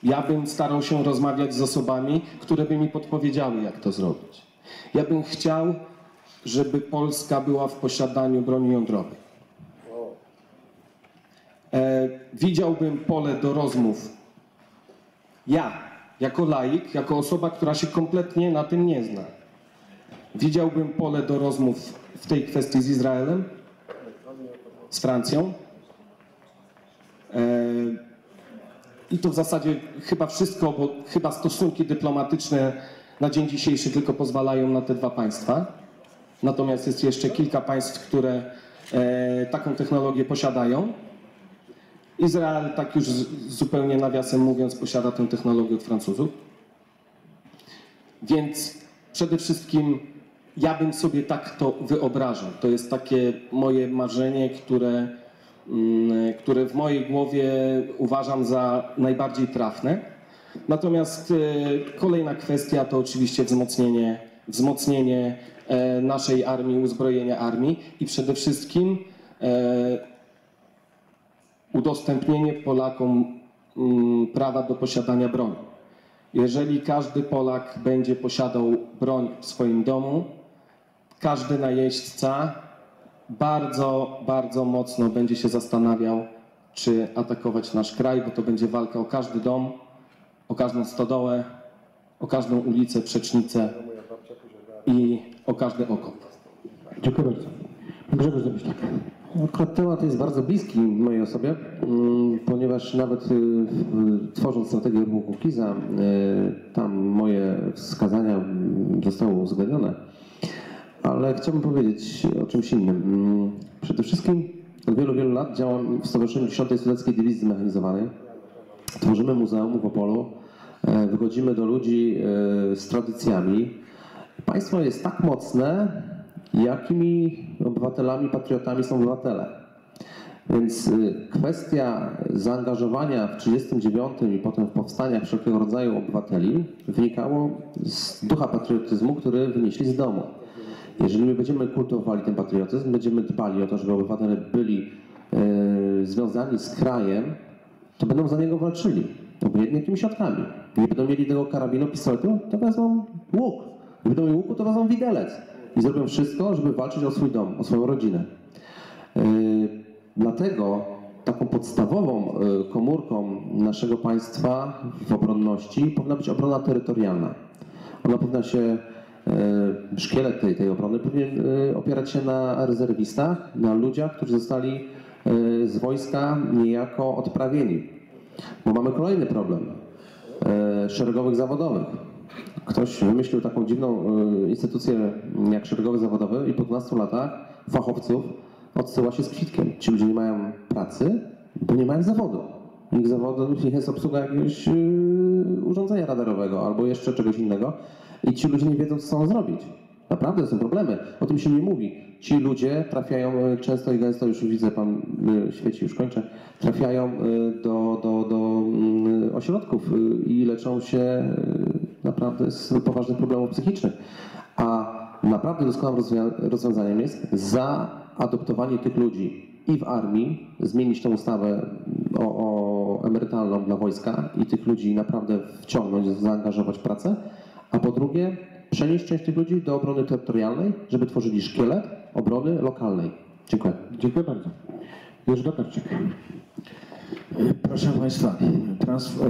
Ja bym starał się rozmawiać z osobami, które by mi podpowiedziały, jak to zrobić. Ja bym chciał, żeby Polska była w posiadaniu broni jądrowej. E, widziałbym pole do rozmów. Ja, jako laik, jako osoba, która się kompletnie na tym nie zna, widziałbym pole do rozmów w tej kwestii z Izraelem, z Francją. E, I to w zasadzie chyba wszystko, bo chyba stosunki dyplomatyczne na dzień dzisiejszy tylko pozwalają na te dwa państwa. Natomiast jest jeszcze kilka państw, które e, taką technologię posiadają. Izrael, tak już zupełnie nawiasem mówiąc, posiada tę technologię od Francuzów. Więc przede wszystkim ja bym sobie tak to wyobrażał. To jest takie moje marzenie, które, mm, które w mojej głowie uważam za najbardziej trafne. Natomiast e, kolejna kwestia to oczywiście wzmocnienie, wzmocnienie e, naszej armii, uzbrojenia armii i przede wszystkim e, udostępnienie Polakom mm, prawa do posiadania broni. Jeżeli każdy Polak będzie posiadał broń w swoim domu, każdy najeźdźca bardzo, bardzo mocno będzie się zastanawiał, czy atakować nasz kraj, bo to będzie walka o każdy dom, o każdą stodołę, o każdą ulicę, przecznicę i o każde oko. Dziękuję bardzo. Grzegorz Zabiślak. Akurat temat jest bardzo bliski mojej osobie, mm, ponieważ nawet y, tworząc strategię ruchu Kukiza, y, tam moje wskazania mm, zostały uwzględnione. Ale chciałbym powiedzieć o czymś innym. Mm, Przede wszystkim od wielu, wielu lat działam w Stowarzyszeniu 10. Sudeckiej Dywizji Zmechanizowanej. Tworzymy muzeum w Opolu, e, wychodzimy do ludzi e, z tradycjami. Państwo jest tak mocne, jakimi obywatelami, patriotami są obywatele. Więc y, kwestia zaangażowania w 1939 i potem w powstaniach wszelkiego rodzaju obywateli wynikało z ducha patriotyzmu, który wynieśli z domu. Jeżeli my będziemy kultywowali ten patriotyzm, będziemy dbali o to, żeby obywatele byli y, związani z krajem, to będą za niego walczyli. obojętnie jakimi środkami. Nie będą mieli tego karabinu, pistoletu, to wezmą łuk. Nie będą mieli łuku, to wezmą widelec. I zrobią wszystko, żeby walczyć o swój dom, o swoją rodzinę. Yy, Dlatego taką podstawową yy, komórką naszego państwa w obronności powinna być obrona terytorialna. Ona powinna się, yy, szkielet tej, tej obrony powinien opierać się na rezerwistach, na ludziach, którzy zostali z wojska niejako odprawieni. Bo mamy kolejny problem szeregowych zawodowych. Ktoś wymyślił taką dziwną yy, instytucję jak szeregowy zawodowy i po 12 latach fachowców odsyła się z kwitkiem. Ci ludzie nie mają pracy, bo nie mają zawodu. Ich zawodem jest obsługa jakiegoś yy, urządzenia radarowego albo jeszcze czegoś innego i ci ludzie nie wiedzą, co chcą zrobić. Naprawdę są problemy. O tym się nie mówi. Ci ludzie trafiają y, często i gęsto, już widzę, pan świeci, już kończę, trafiają do, do, do y, ośrodków i leczą się naprawdę z poważnych problemów psychicznych. A naprawdę doskonałym rozwią- rozwiązaniem jest zaadoptowanie tych ludzi i w armii, zmienić tę ustawę o, o emerytalną dla wojska i tych ludzi naprawdę wciągnąć, zaangażować w pracę, a po drugie przenieść część tych ludzi do obrony terytorialnej, żeby tworzyli szkielet obrony lokalnej. Dziękuję. Dziękuję bardzo. Już Dokarczyk. Proszę Państwa,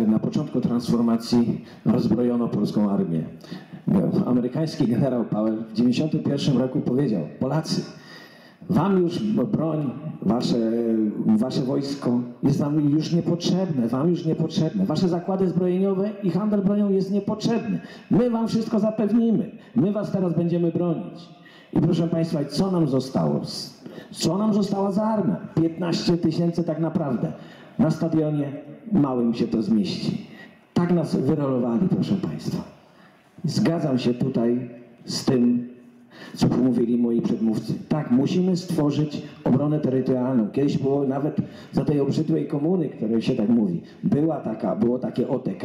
na początku transformacji rozbrojono polską armię. Amerykański generał Powell w 1991 roku powiedział: Polacy, Wam już broń, wasze, wasze wojsko jest Wam już niepotrzebne, Wam już niepotrzebne. Wasze zakłady zbrojeniowe i handel bronią jest niepotrzebny. My Wam wszystko zapewnimy. My Was teraz będziemy bronić. I proszę Państwa, co nam zostało? Co nam została za armia? 15 tysięcy tak naprawdę. Na stadionie małym się to zmieści. Tak nas wyrolowali, proszę Państwa. Zgadzam się tutaj z tym, co mówili moi przedmówcy. Tak, musimy stworzyć obronę terytorialną. Kiedyś było nawet za tej obrzydłej komuny, której się tak mówi, była taka, było takie OTK,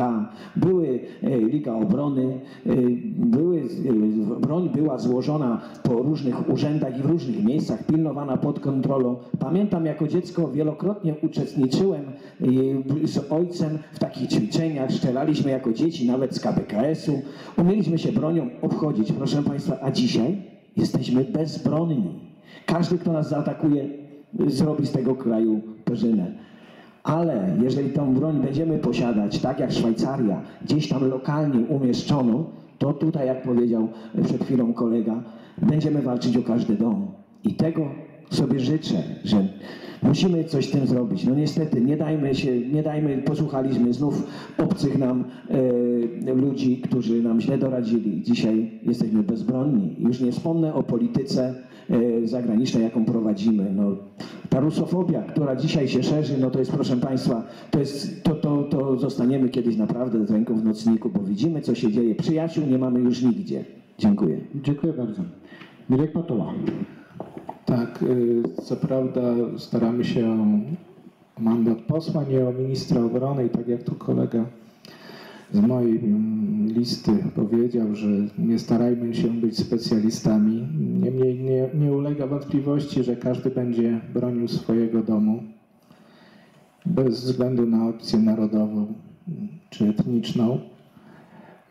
były e, Liga Obrony, e, były, e, broń była złożona po różnych urzędach i w różnych miejscach, pilnowana pod kontrolą. Pamiętam jako dziecko wielokrotnie uczestniczyłem z ojcem w takich ćwiczeniach, strzelaliśmy jako dzieci nawet z KBKS-u, umieliśmy się bronią obchodzić, proszę Państwa, a dzisiaj jesteśmy bezbronni. Każdy, kto nas zaatakuje, zrobi z tego kraju perzynę. Ale jeżeli tą broń będziemy posiadać, tak jak Szwajcaria, gdzieś tam lokalnie umieszczoną, to tutaj, jak powiedział przed chwilą kolega, będziemy walczyć o każdy dom. I tego sobie życzę, że musimy coś z tym zrobić. No niestety, nie dajmy się, nie dajmy, posłuchaliśmy znów obcych nam e, ludzi, którzy nam źle doradzili. Dzisiaj jesteśmy bezbronni. Już nie wspomnę o polityce e, zagranicznej, jaką prowadzimy. No, ta rusofobia, która dzisiaj się szerzy, no to jest, proszę Państwa, to, jest, to, to, to zostaniemy kiedyś naprawdę z ręką w nocniku, bo widzimy, co się dzieje. Przyjaciół nie mamy już nigdzie. Dziękuję. Dziękuję bardzo. Mirek Patoła. Tak, y, co prawda staramy się o mandat posła, nie o ministra obrony i tak jak tu kolega z mojej mm, listy powiedział, że nie starajmy się być specjalistami. Niemniej nie, nie ulega wątpliwości, że każdy będzie bronił swojego domu bez względu na opcję narodową czy etniczną.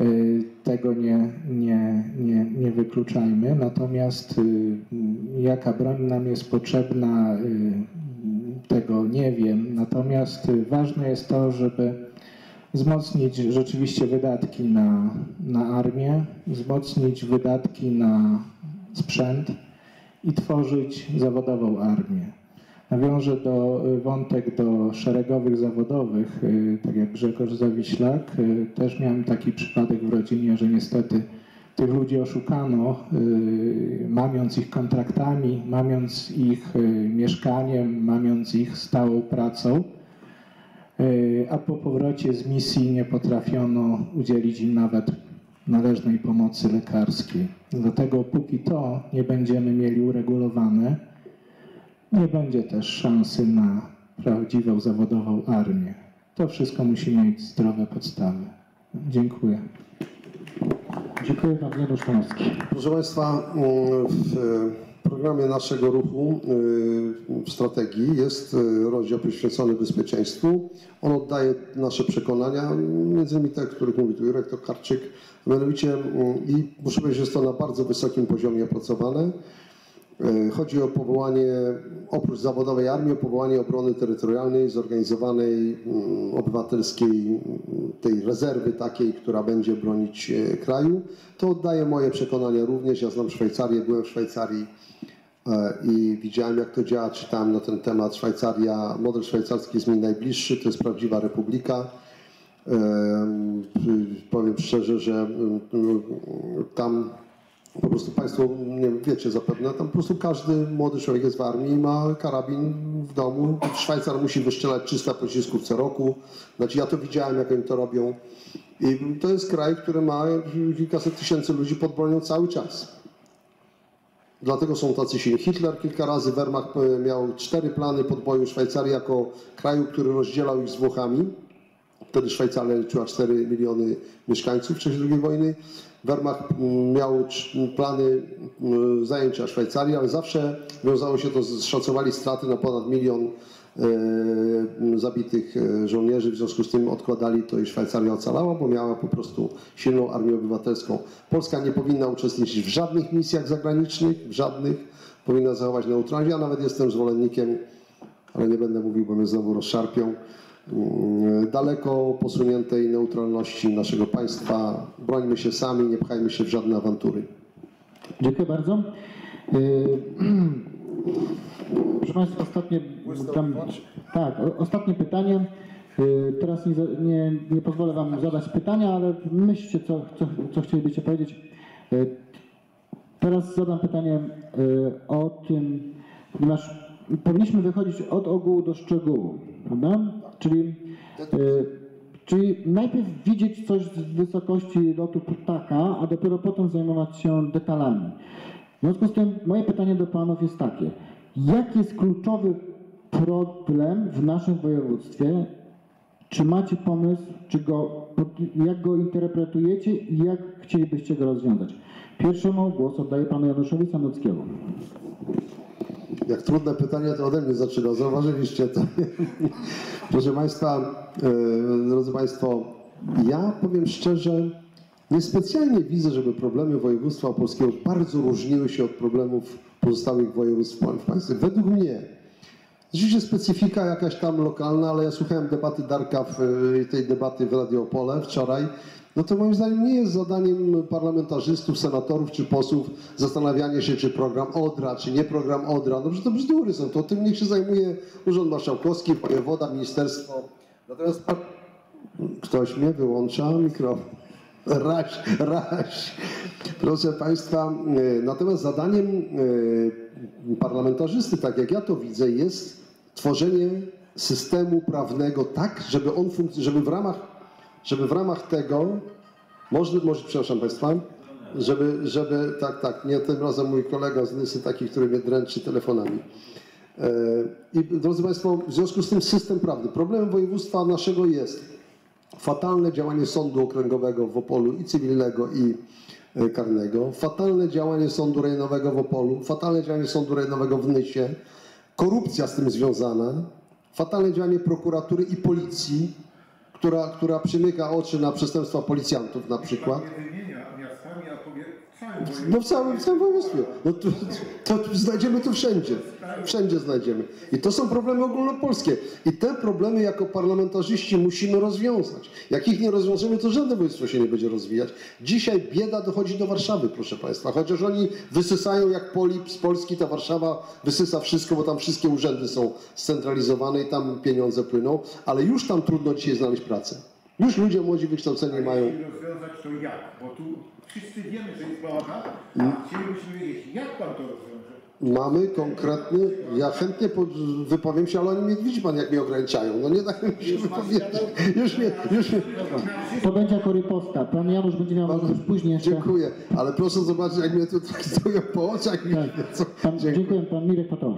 Y, Tego nie, nie, nie, nie wykluczajmy. Natomiast y, jaka broń nam jest potrzebna, y, tego nie wiem. Natomiast ważne jest to, żeby wzmocnić rzeczywiście wydatki na, na armię, wzmocnić wydatki na sprzęt i tworzyć zawodową armię. Nawiążę do y, wątek do szeregowych zawodowych, y, tak jak Grzegorz Zawiślak. y, Też miałem taki przypadek w rodzinie, że niestety tych ludzi oszukano, mamiąc ich kontraktami, mamiąc ich mieszkaniem, mamiąc ich stałą pracą, a po powrocie z misji nie potrafiono udzielić im nawet należnej pomocy lekarskiej. Dlatego póki to nie będziemy mieli uregulowane, nie będzie też szansy na prawdziwą zawodową armię. To wszystko musi mieć zdrowe podstawy. Dziękuję. Dziękuję bardzo. Janusz Konowski. Proszę Państwa, mm, w programie naszego ruchu y, w strategii jest y, rozdział poświęcony bezpieczeństwu. On oddaje nasze przekonania, między innymi te, o których mówił tu Jurek Tokarczyk. Mianowicie, y, i muszę powiedzieć, że jest to na bardzo wysokim poziomie opracowane. Y, Chodzi o powołanie, oprócz zawodowej armii, o powołanie obrony terytorialnej, zorganizowanej, mm, obywatelskiej, mm, tej rezerwy takiej, która będzie bronić e, kraju. To oddaje moje przekonania również. Ja znam Szwajcarię, byłem w Szwajcarii e, i widziałem jak to działa, czytałem na ten temat. Szwajcaria, model szwajcarski jest mi najbliższy, to jest prawdziwa republika. Em, Powiem szczerze, że tam po prostu Państwo nie wiecie zapewne, tam po prostu każdy młody człowiek jest w armii i ma karabin w domu. Szwajcar musi wystrzelać 300 pocisków co roku. Znaczy ja to widziałem, jak oni to robią. I to jest kraj, który ma kilkaset tysięcy ludzi pod bronią cały czas. Dlatego są tacy silni. Hitler kilka razy, Wehrmacht e, miał cztery plany podboju Szwajcarii jako kraju, który rozdzielał ich z Włochami. Wtedy Szwajcaria liczyła 4 miliony mieszkańców w czasie II wojny. Wehrmacht miał plany mm, zajęcia Szwajcarii, ale zawsze wiązało się to, szacowali straty na ponad milion e, zabitych e, żołnierzy, w związku z tym odkładali to i Szwajcaria ocalała, bo miała po prostu silną armię obywatelską. Polska nie powinna uczestniczyć w żadnych misjach zagranicznych, w żadnych, powinna zachować neutralność. Ja nawet jestem zwolennikiem, ale nie będę mówił, bo mnie znowu rozszarpią, daleko posuniętej neutralności naszego państwa. Brońmy się sami, nie pchajmy się w żadne awantury. Dziękuję bardzo. Y, Proszę Państwa, ostatnie, tam, tak, ostatnie pytanie. Y, Teraz nie, nie, nie pozwolę Wam zadać pytania, ale myślcie, co, co, co chcielibyście powiedzieć. Y, Teraz zadam pytanie o tym, ponieważ powinniśmy wychodzić od ogółu do szczegółu, prawda? Czyli, y, czyli najpierw widzieć coś z wysokości lotu ptaka, a dopiero potem zajmować się detalami. W związku z tym moje pytanie do Panów jest takie. Jaki jest kluczowy problem w naszym województwie? Czy macie pomysł, czy go, jak go interpretujecie i jak chcielibyście go rozwiązać? Pierwszemu głos oddaję Panu Januszowi Sanockiemu. Jak trudne pytanie, to ode mnie zaczyna. Zauważyliście to. Proszę Państwa, e, drodzy Państwo, ja powiem szczerze, niespecjalnie widzę, żeby problemy województwa opolskiego bardzo różniły się od problemów pozostałych województw w państwie. Według mnie, Rzeczywiście specyfika jakaś tam lokalna, ale ja słuchałem debaty Darka, w, e, tej debaty w Radio Opole wczoraj. No to moim zdaniem nie jest zadaniem parlamentarzystów, senatorów czy posłów zastanawianie się, czy program ODRA, czy nie program ODRA. No że to bzdury są, to tym niech się zajmuje Urząd Marszałkowski, wojewoda, ministerstwo. Natomiast ktoś mnie wyłącza mikrofon. Raś, raś. Proszę Państwa, e, natomiast zadaniem e, parlamentarzysty, tak jak ja to widzę, jest tworzenie systemu prawnego tak, żeby on funkc- żeby w ramach, żeby w ramach tego, może, może przepraszam Państwa, żeby, żeby, tak, tak, nie tym razem mój kolega z Nysy, taki, który mnie dręczy telefonami. E, I drodzy Państwo, w związku z tym system prawny. Problemem województwa naszego jest fatalne działanie sądu okręgowego w Opolu i cywilnego i e, karnego, fatalne działanie sądu rejonowego w Opolu, fatalne działanie sądu rejonowego w Nysie, korupcja z tym związana, fatalne działanie prokuratury i policji, która, która przymyka oczy na przestępstwa policjantów na przykład. Nie wymienia miastami, a powie całym No w całym, w całym województwie. No to, to, znajdziemy to wszędzie. Wszędzie znajdziemy. I to są problemy ogólnopolskie. I te problemy jako parlamentarzyści musimy rozwiązać. Jak ich nie rozwiążemy, to żadne województwo się nie będzie rozwijać. Dzisiaj bieda dochodzi do Warszawy, proszę Państwa. Chociaż oni wysysają jak polip z Polski, ta Warszawa wysysa wszystko, bo tam wszystkie urzędy są scentralizowane i tam pieniądze płyną, ale już tam trudno dzisiaj znaleźć pracę. Już ludzie młodzi wykształceni mają rozwiązać to jak? Bo tu wszyscy wiemy, że jest bałagan, a chcielibyśmy wiedzieć, jak pan to rozwiąże. Mamy konkretny, ja chętnie po- wypowiem się, ale oni mnie, widzi pan jak mnie ograniczają, no nie tak się wypowiedzieć. Już mnie, już mnie, To będzie jako riposta. Pan Janusz będzie miał możliwość później jeszcze. dziękuję, ale proszę zobaczyć jak mnie tu traktują po oczach Tak. Pan, Dziękuję. dziękuję. Pan Mirek Patoła.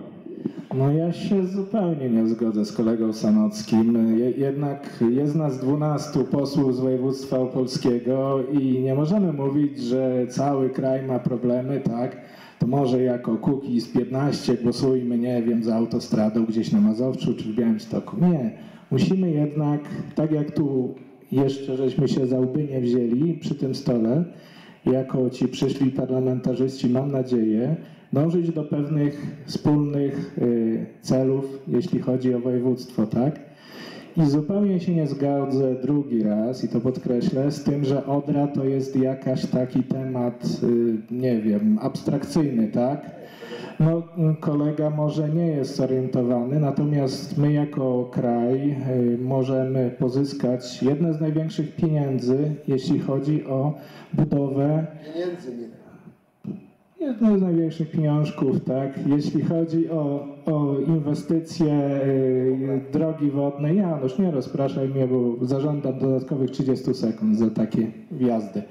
No ja się zupełnie nie zgodzę z kolegą Sanockim. Je- Jednak jest nas 12 posłów z województwa opolskiego i nie możemy mówić, że cały kraj ma problemy, tak? To może jako Kukiz 15 głosujmy, nie wiem, za autostradą gdzieś na Mazowszu czy w Białymstoku. Nie. Musimy jednak, tak jak tu jeszcze żeśmy się za łby nie wzięli przy tym stole, jako ci przyszli parlamentarzyści, mam nadzieję, dążyć do pewnych wspólnych y, celów, jeśli chodzi o województwo, tak? I zupełnie się nie zgodzę drugi raz, i to podkreślę, z tym, że Odra to jest jakaś taki temat, y, nie wiem, abstrakcyjny, tak? No, y, kolega może nie jest zorientowany, natomiast my jako kraj y, możemy pozyskać jedne z największych pieniędzy, jeśli chodzi o budowę Pieniędzy nie. Jedno z największych pieniążków, tak? Jeśli chodzi o, o inwestycje y, drogi wodne, Janusz, nie rozpraszaj mnie, bo zażądam dodatkowych 30 sekund za takie wjazdy.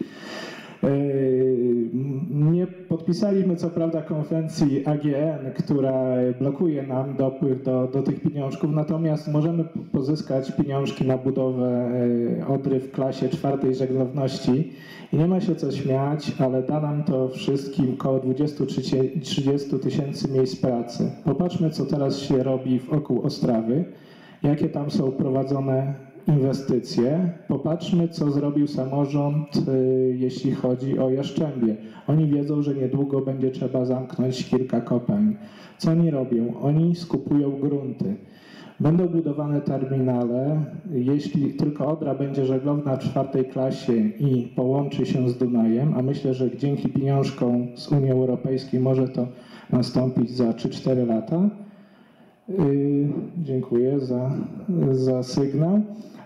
Y, Nie podpisaliśmy co prawda konwencji AGN, która blokuje nam dopływ do, do tych pieniążków, natomiast możemy pozyskać pieniążki na budowę y, Odry w klasie czwartej żeglowności i nie ma się co śmiać, ale da nam to wszystkim około 20-30 tysięcy miejsc pracy. Popatrzmy, co teraz się robi wokół Ostrawy, jakie tam są prowadzone inwestycje. Popatrzmy, co zrobił samorząd, y, jeśli chodzi o Jaszczębie. Oni wiedzą, że niedługo będzie trzeba zamknąć kilka kopalń. Co oni robią? Oni skupują grunty. Będą budowane terminale. Jeśli tylko Odra będzie żeglowna w czwartej klasie i połączy się z Dunajem, a myślę, że dzięki pieniążkom z Unii Europejskiej może to nastąpić za 3-4 lata. Yy, dziękuję za, za sygnał.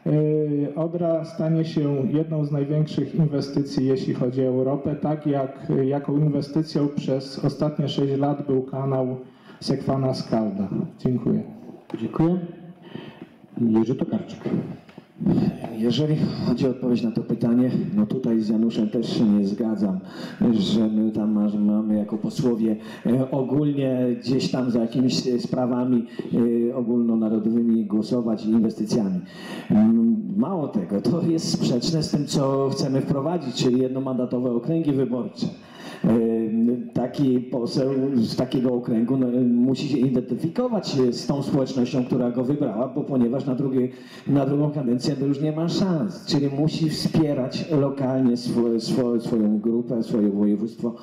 Yy, Odra stanie się jedną z największych inwestycji, jeśli chodzi o Europę, tak jak jaką inwestycją przez ostatnie 6 lat był kanał Sekwana Skalda. Dziękuję. Dziękuję. Jerzy Tokarczyk. Jeżeli chodzi o odpowiedź na to pytanie, no tutaj z Januszem też się nie zgadzam, że my tam ma- mamy jako posłowie e, ogólnie gdzieś tam za jakimiś e, sprawami e, ogólnonarodowymi głosować i inwestycjami. Mm, Mało tego, to jest sprzeczne z tym, co chcemy wprowadzić, czyli jednomandatowe okręgi wyborcze. Taki poseł z takiego okręgu no, musi się identyfikować z tą społecznością, która go wybrała, bo ponieważ na, drugiej, na drugą kadencję to już nie ma szans. Czyli musi wspierać lokalnie swo, swo, swoją grupę, swoje województwo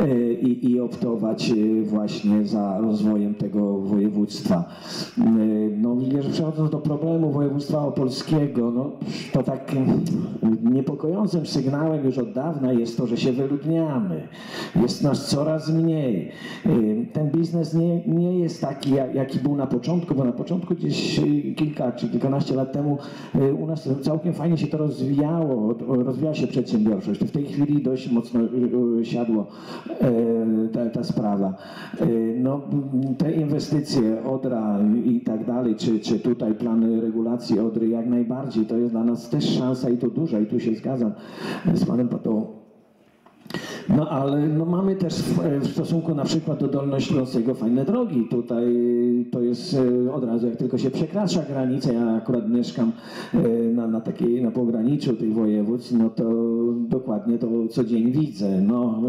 e, i, i optować e, właśnie za rozwojem tego województwa. E, No, wiesz, przechodząc do problemu województwa opolskiego, no, to tak niepokojącym sygnałem już od dawna jest to, że się wyludniamy. Jest nas coraz mniej. Ten biznes nie, nie jest taki, jak- jaki był na początku, bo na początku gdzieś y, kilka czy kilkanaście lat temu y, u nas całkiem fajnie się to rozwijało, rozwijała się przedsiębiorczość. W tej chwili dość mocno y, siadło y, ta, ta sprawa. Y, No, te inwestycje Odra i tak dalej, czy, czy tutaj plany regulacji Odry jak najbardziej, to jest dla nas też szansa i to duża i tu się zgadzam z panem Patołą. No ale no, mamy też w, w stosunku na przykład do Dolnośląskiego fajne drogi. Tutaj to jest e, od razu, jak tylko się przekracza granicę, ja akurat mieszkam e, na, na takiej, na pograniczu tych województw, no to dokładnie to co dzień widzę. No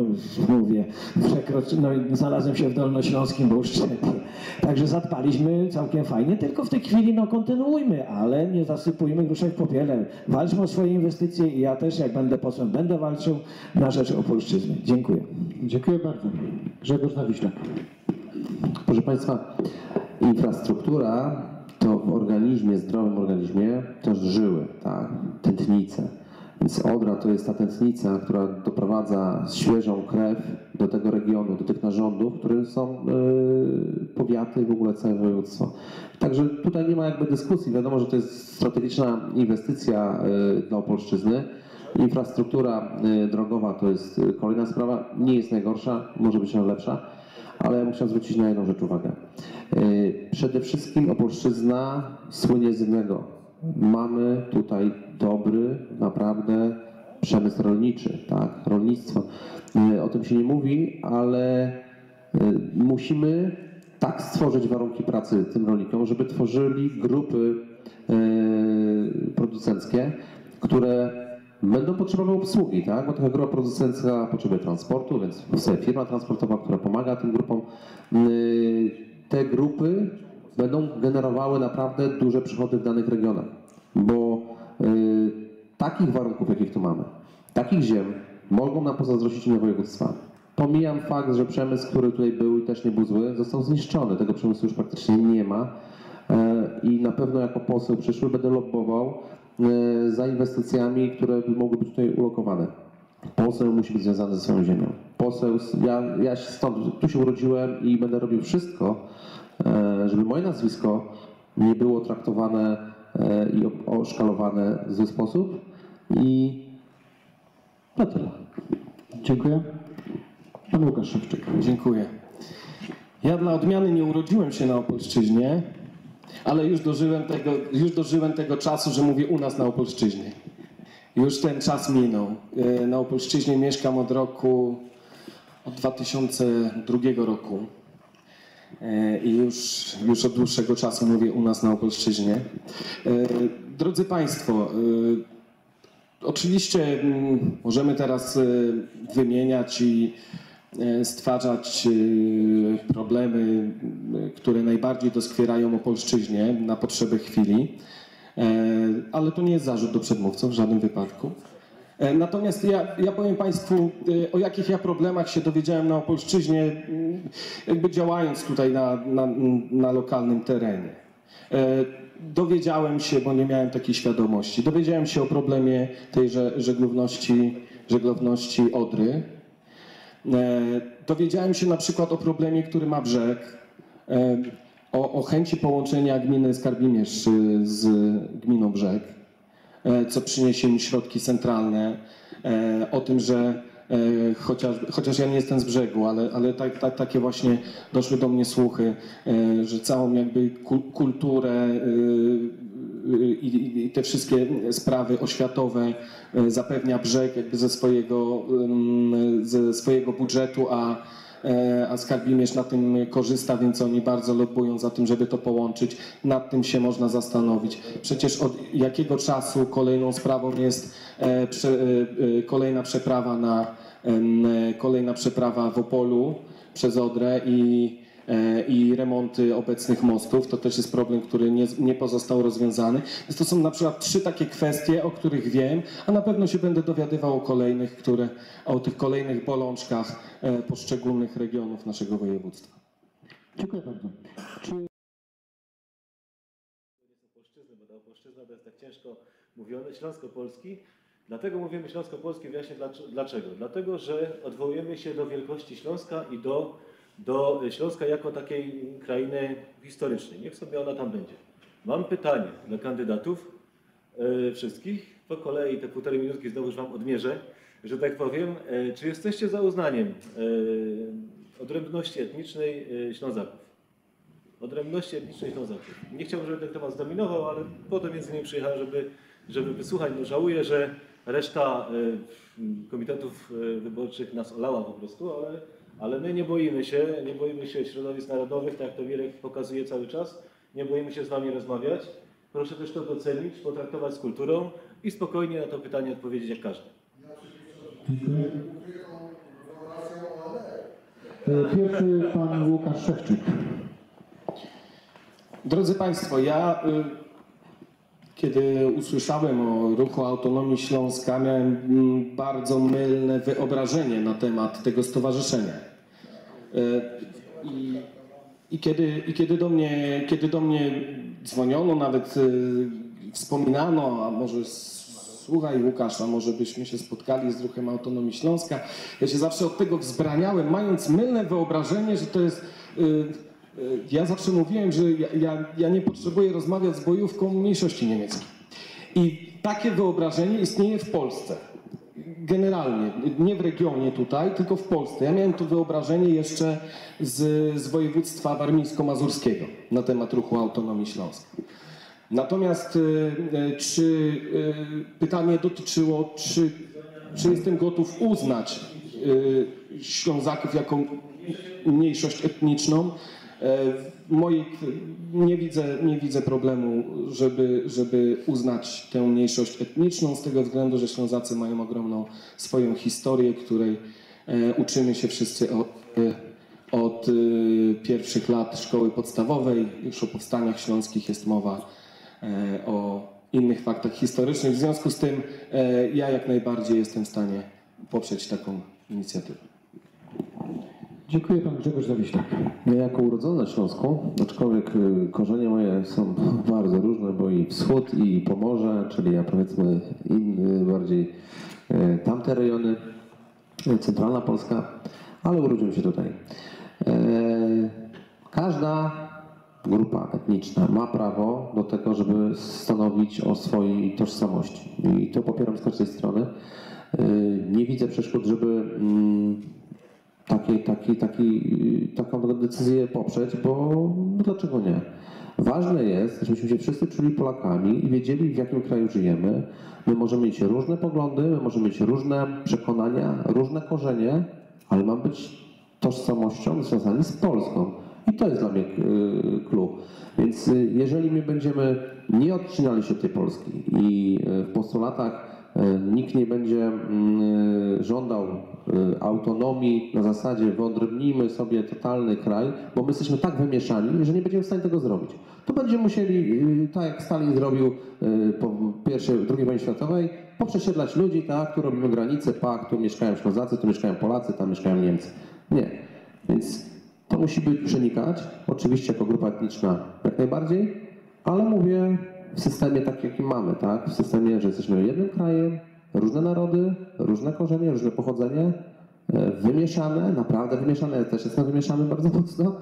mówię, przekroczy, no znalazłem się w Dolnośląskim Boszczepie. Także zadbaliśmy całkiem fajnie, tylko w tej chwili no kontynuujmy, ale nie zasypujmy gruszek w popiele. Walczmy o swoje inwestycje i ja też jak będę posłem będę walczył na rzecz Dziękuję. Dziękuję bardzo. Grzegorz Nawiślak. Proszę Państwa, infrastruktura to w organizmie, zdrowym organizmie to żyły, tak, tętnice. Więc Odra to jest ta tętnica, która doprowadza świeżą krew do tego regionu, do tych narządów, które są y, powiaty i w ogóle całe województwo. Także tutaj nie ma jakby dyskusji. Wiadomo, że to jest strategiczna inwestycja y, dla Opolszczyzny. Infrastruktura y, drogowa to jest y, kolejna sprawa. Nie jest najgorsza, może być nawet lepsza ale ja bym chciał zwrócić na jedną rzecz uwagę. Yy, Przede wszystkim Opolszczyzna słynie z jednego. Mamy tutaj dobry, naprawdę przemysł rolniczy, tak, rolnictwo. O tym się nie mówi, ale musimy tak stworzyć warunki pracy tym rolnikom, żeby tworzyli grupy producenckie, które będą potrzebowały obsługi, tak? Bo taka grupa producencka potrzebuje transportu, więc powstaje firma transportowa, która pomaga tym grupom. Y, Te grupy będą generowały naprawdę duże przychody w danych regionach, bo y, takich warunków, jakich tu mamy, takich ziem, mogą nam pozazdrościć inne województwa. Pomijam fakt, że przemysł, który tutaj był i też nie był zły, został zniszczony. Tego przemysłu już praktycznie nie ma. E, I na pewno jako poseł przyszły będę lobbował za inwestycjami, które mogły być tutaj ulokowane. Poseł musi być związany ze swoją ziemią. Poseł, ja, ja się stąd, tu się urodziłem i będę robił wszystko, e, żeby moje nazwisko nie było traktowane e, i oszkalowane w zły sposób. I no tyle. Dziękuję. Pan Łukasz Szewczyk. Dziękuję. Ja dla odmiany nie urodziłem się na Opolszczyźnie, ale już dożyłem tego, już dożyłem tego czasu, że mówię u nas na Opolszczyźnie. Już ten czas minął. E, Na Opolszczyźnie mieszkam od roku, od 2002 roku. E, I już, już od dłuższego czasu mówię u nas na Opolszczyźnie. E, Drodzy Państwo, Oczywiście mm, możemy teraz wymieniać i stwarzać e, problemy, m, które najbardziej doskwierają Opolszczyźnie na potrzeby chwili, E, ale to nie jest zarzut do przedmówców w żadnym wypadku. E, Natomiast ja, ja powiem Państwu, e, o jakich ja problemach się dowiedziałem na Opolszczyźnie, jakby działając tutaj na, na, na lokalnym terenie. E, Dowiedziałem się, bo nie miałem takiej świadomości, dowiedziałem się o problemie tej że- żeglowności, żeglowności Odry. E, Dowiedziałem się na przykład o problemie, który ma brzeg, e, o, o chęci połączenia gminy Skarbimierz z gminą Brzeg, e, co przyniesie im środki centralne, o tym, że chociaż, chociaż ja nie jestem z brzegu, ale, ale tak, tak, takie właśnie doszły do mnie słuchy, że całą jakby kul- kulturę i, te wszystkie sprawy oświatowe e, zapewnia brzeg jakby ze swojego, ze swojego budżetu, a e, a Skarbimierz na tym korzysta, więc oni bardzo lobbują za tym, żeby to połączyć. Nad tym się można zastanowić. Przecież od jakiego czasu kolejną sprawą jest e, kolejna przeprawa na kolejna przeprawa w Opolu przez Odrę i i remonty obecnych mostów. To też jest problem, który nie, nie pozostał rozwiązany. Więc to są na przykład trzy takie kwestie, o których wiem, a na pewno się będę dowiadywał o kolejnych, które, o tych kolejnych bolączkach e, poszczególnych regionów naszego województwa. Dziękuję bardzo. Czy Opolszczyzny, bo ta Opolszczyzna to jest tak ciężko mówione, Śląsko-Polski. Dlatego mówimy Śląsko-Polski, wyjaśnię dlac- dlaczego. Dlatego, że odwołujemy się do wielkości Śląska i do, do Śląska jako takiej krainy historycznej. Niech sobie ona tam będzie. Mam pytanie dla kandydatów e, wszystkich. Po kolei te półtorej minutki znowu już Wam odmierzę, że tak powiem. E, czy jesteście za uznaniem e, odrębności etnicznej Ślązaków? odrębności etnicznej Ślązaków. Nie chciałbym, żeby ten temat zdominował, ale po to między innymi przyjechałem, żeby, żeby wysłuchać. No żałuję, że reszta komitetów wyborczych nas olała po prostu, ale, ale my nie boimy się, nie boimy się środowisk narodowych, tak jak to Mirek pokazuje cały czas. Nie boimy się z Wami rozmawiać. Proszę też to docenić, potraktować z kulturą i spokojnie na to pytanie odpowiedzieć jak każdy. e, pierwszy pan Łukasz Szewczyk. Drodzy Państwo, ja y, kiedy usłyszałem o ruchu autonomii Śląska, miałem mm, bardzo mylne wyobrażenie na temat tego stowarzyszenia. I, i, kiedy, i kiedy, do mnie, kiedy do mnie dzwoniono, nawet y, wspominano, a może słuchaj Łukasza, może byśmy się spotkali z ruchem autonomii Śląska, ja się zawsze od tego wzbraniałem, mając mylne wyobrażenie, że to jest... Y, y, ja zawsze mówiłem, że ja, ja, ja nie potrzebuję rozmawiać z bojówką mniejszości niemieckiej. I takie wyobrażenie istnieje w Polsce. Generalnie, nie w regionie tutaj, tylko w Polsce. Ja miałem to wyobrażenie jeszcze z, z województwa warmińsko-mazurskiego na temat ruchu autonomii Śląska. Natomiast y, y, czy y, pytanie dotyczyło, czy, czy jestem gotów uznać Ślązaków jako mniejszość etniczną. E, nie, widzę, nie widzę problemu, żeby, żeby uznać tę mniejszość etniczną, z tego względu, że Ślązacy mają ogromną swoją historię, której e, uczymy się wszyscy od, e, od e, pierwszych lat szkoły podstawowej. Już o powstaniach śląskich jest mowa, o innych faktach historycznych. W związku z tym ja jak najbardziej jestem w stanie poprzeć taką inicjatywę. Dziękuję pan Grzegorz Zawiślak. Ja jako urodzony na Śląsku, aczkolwiek y, korzenie moje są bardzo różne, bo i wschód i Pomorze, czyli ja powiedzmy inny, bardziej y, tamte rejony, y, centralna Polska, ale urodziłem się tutaj. E, Każda grupa etniczna ma prawo do tego, żeby stanowić o swojej tożsamości. I to popieram z każdej strony. Y, Nie widzę przeszkód, żeby mm, taki, taki, taką decyzję poprzeć, bo no dlaczego nie? Ważne jest, żebyśmy się wszyscy czuli Polakami i wiedzieli, w jakim kraju żyjemy. My możemy mieć różne poglądy, my możemy mieć różne przekonania, różne korzenie, ale mam być tożsamością związani z Polską. I to jest dla mnie clue. Więc y, jeżeli my będziemy nie odcinali się od tej Polski i y, w postulatach nikt nie będzie y, żądał y, autonomii na zasadzie wyodrębnijmy sobie totalny kraj, bo my jesteśmy tak wymieszani, że nie będziemy w stanie tego zrobić. To będziemy musieli, tak jak Stalin zrobił po pierwszej, II wojnie światowej, poprzesiedlać ludzi, tak, tu robimy granice, pak, tu mieszkają Ślązacy, tu mieszkają Polacy, tam mieszkają Niemcy. Nie. Więc to musi być przenikać, oczywiście jako grupa etniczna jak najbardziej, ale mówię w systemie tak, jaki mamy, tak? W systemie, że jesteśmy jednym krajem, różne narody, różne korzenie, różne pochodzenie, e, wymieszane, naprawdę wymieszane, ja też jestem wymieszany bardzo mocno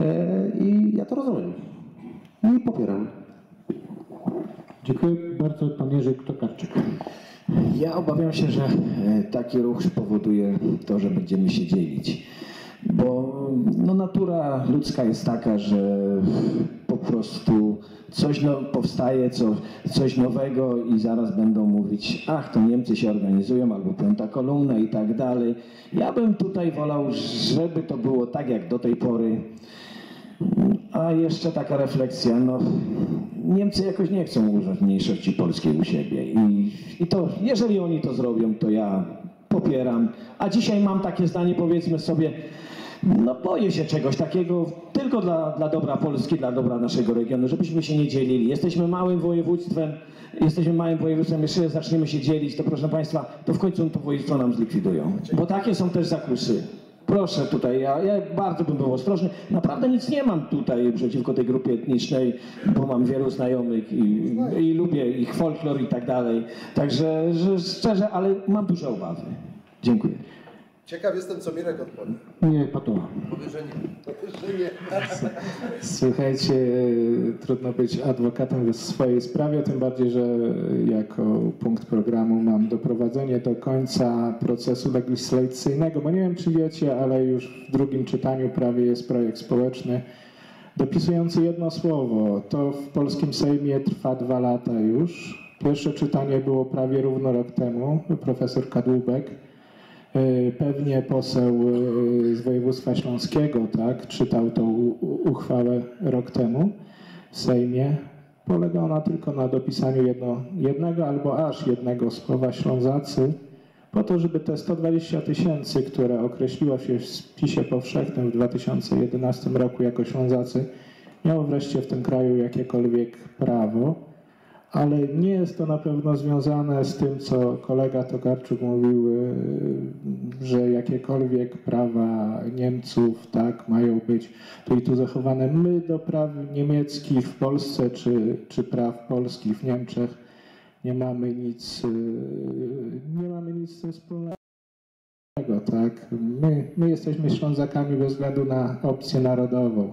e, i ja to rozumiem. I popieram. Dziękuję bardzo, pan Jerzy Tokarczyk. Ja obawiam się, że e, taki ruch spowoduje to, że będziemy się dzielić. Bo no, natura ludzka jest taka, że po prostu coś no, powstaje, co, coś nowego i zaraz będą mówić, ach, to Niemcy się organizują, albo piąta kolumna i tak dalej. Ja bym tutaj wolał, żeby to było tak jak do tej pory. A jeszcze taka refleksja, no Niemcy jakoś nie chcą używać mniejszości polskiej u siebie i, i to, jeżeli oni to zrobią, to ja popieram. A dzisiaj mam takie zdanie, powiedzmy sobie, no boję się czegoś takiego tylko dla, dla dobra Polski, dla dobra naszego regionu, żebyśmy się nie dzielili. Jesteśmy małym województwem, jesteśmy małym województwem, jeszcze zaczniemy się dzielić, to proszę Państwa, to w końcu to województwo nam zlikwidują. Bo takie są też zakusy. Proszę tutaj, ja, ja bardzo bym był ostrożny. Naprawdę nic nie mam tutaj przeciwko tej grupie etnicznej, bo mam wielu znajomych i, i lubię ich folklor i tak dalej. Także że szczerze, ale mam duże obawy. Dziękuję. Ciekaw jestem, co Mirek odpowie. Nie, patola. Powie, że nie. Powie, że nie. Słuchajcie, trudno być adwokatem w swojej sprawie, tym bardziej, że jako punkt programu mam doprowadzenie do końca procesu legislacyjnego, bo nie wiem czy wiecie, ale już w drugim czytaniu prawie jest projekt społeczny dopisujący jedno słowo. To w polskim Sejmie trwa dwa lata już. Pierwsze czytanie było prawie równo rok temu, profesor Kadłubek. E, Pewnie poseł e, z województwa śląskiego, tak, czytał tą uchwałę rok temu w Sejmie. Polega ona tylko na dopisaniu jedno, jednego albo aż jednego słowa Ślązacy, po to, żeby te 120 tysięcy, które określiło się w spisie powszechnym w 2011 roku jako Ślązacy, miało wreszcie w tym kraju jakiekolwiek prawo ale nie jest to na pewno związane z tym, co kolega Tokarczuk mówił, y, że jakiekolwiek prawa Niemców tak mają być tu i tu zachowane. My do praw niemieckich w Polsce czy, czy praw polskich w Niemczech nie mamy nic, y, nie mamy nic wspólnego. Tak? My, my jesteśmy Ślązakami bez względu na opcję narodową.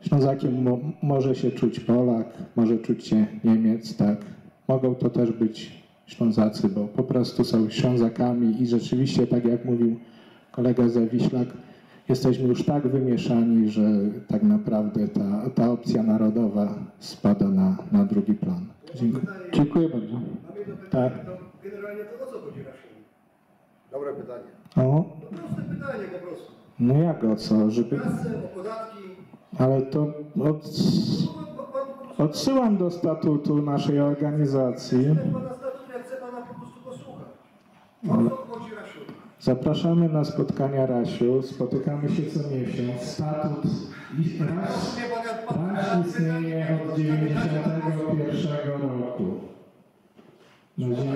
Ślązakiem mo, może się czuć Polak, może czuć się Niemiec, tak. Mogą to też być Ślązacy, bo po prostu są Ślązakami i rzeczywiście, tak jak mówił kolega Zawiślak, jesteśmy już tak wymieszani, że tak naprawdę ta, ta opcja narodowa spada na, na drugi plan. Dziękuję. Dziękuję bardzo. Mam jedno pytanie, Tak. to generalnie to o co chodzi na? Dobre pytanie. O, No proste pytanie po prostu. No jak o co? Żeby... O podatki. Ale to od... odsyłam do statutu naszej organizacji. Zapraszamy na spotkania Rasiu. Spotykamy się co miesiąc. Statut pan- Ras istnieje od 91 roku. Na ziemi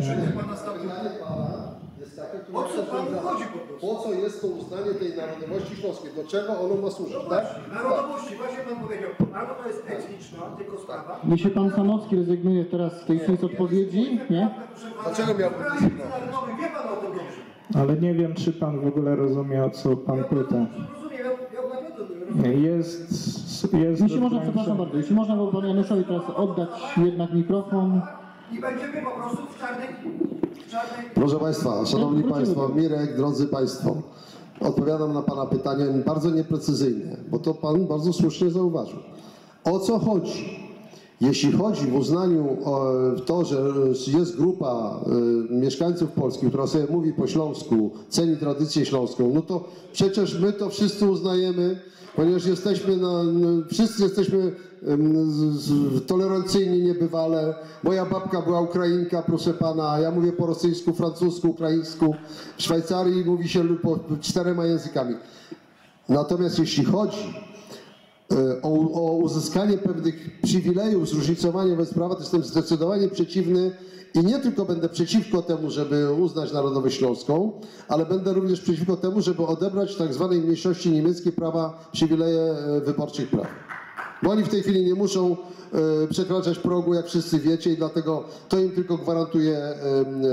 Ale ja nie. Jest takie, które O co panu chodzi po prostu? Po co jest to uznanie tej narodowości śląskiej? Do czego ono ma służyć, No tak? właśnie, narodowości, właśnie pan powiedział. Albo to jest etniczna, tylko sprawa. Jeśli pan Sanocki rezygnuje teraz z tej z odpowiedzi, nie? Dlaczego miałbym rezygnować? wie pan o tym dobrze. Ale nie wiem, czy pan w ogóle rozumie, o co pan pyta. Rozumiem, ja, ja. Jest... jest Jeśli można, przepraszam bardzo, jeśli można by panu Januszowi teraz oddać jednak mikrofon. I będziemy po prostu w czarnej... Proszę Państwa, Szanowni Wrócimy Państwo, Mirek, drodzy Państwo, odpowiadam na Pana pytanie bardzo nieprecyzyjnie, bo to Pan bardzo słusznie zauważył. O co chodzi? Jeśli chodzi w uznaniu o to, że jest grupa y, mieszkańców Polski, która sobie mówi po śląsku, ceni tradycję śląską, no to przecież my to wszyscy uznajemy, ponieważ jesteśmy, na, n- wszyscy jesteśmy tolerancyjni niebywale. Moja babka była Ukrainka, proszę pana, ja mówię po rosyjsku, francusku, ukraińsku. W Szwajcarii mówi się po czterema językami. Natomiast jeśli chodzi e, o, o uzyskanie pewnych przywilejów, zróżnicowanie wobec prawa, to jestem zdecydowanie przeciwny i nie tylko będę przeciwko temu, żeby uznać narodowość śląską, ale będę również przeciwko temu, żeby odebrać tak zwanej mniejszości niemieckiej prawa, przywileje e, wyborczych praw. Bo oni w tej chwili nie muszą e, przekraczać progu, jak wszyscy wiecie, i dlatego to im tylko gwarantuje e,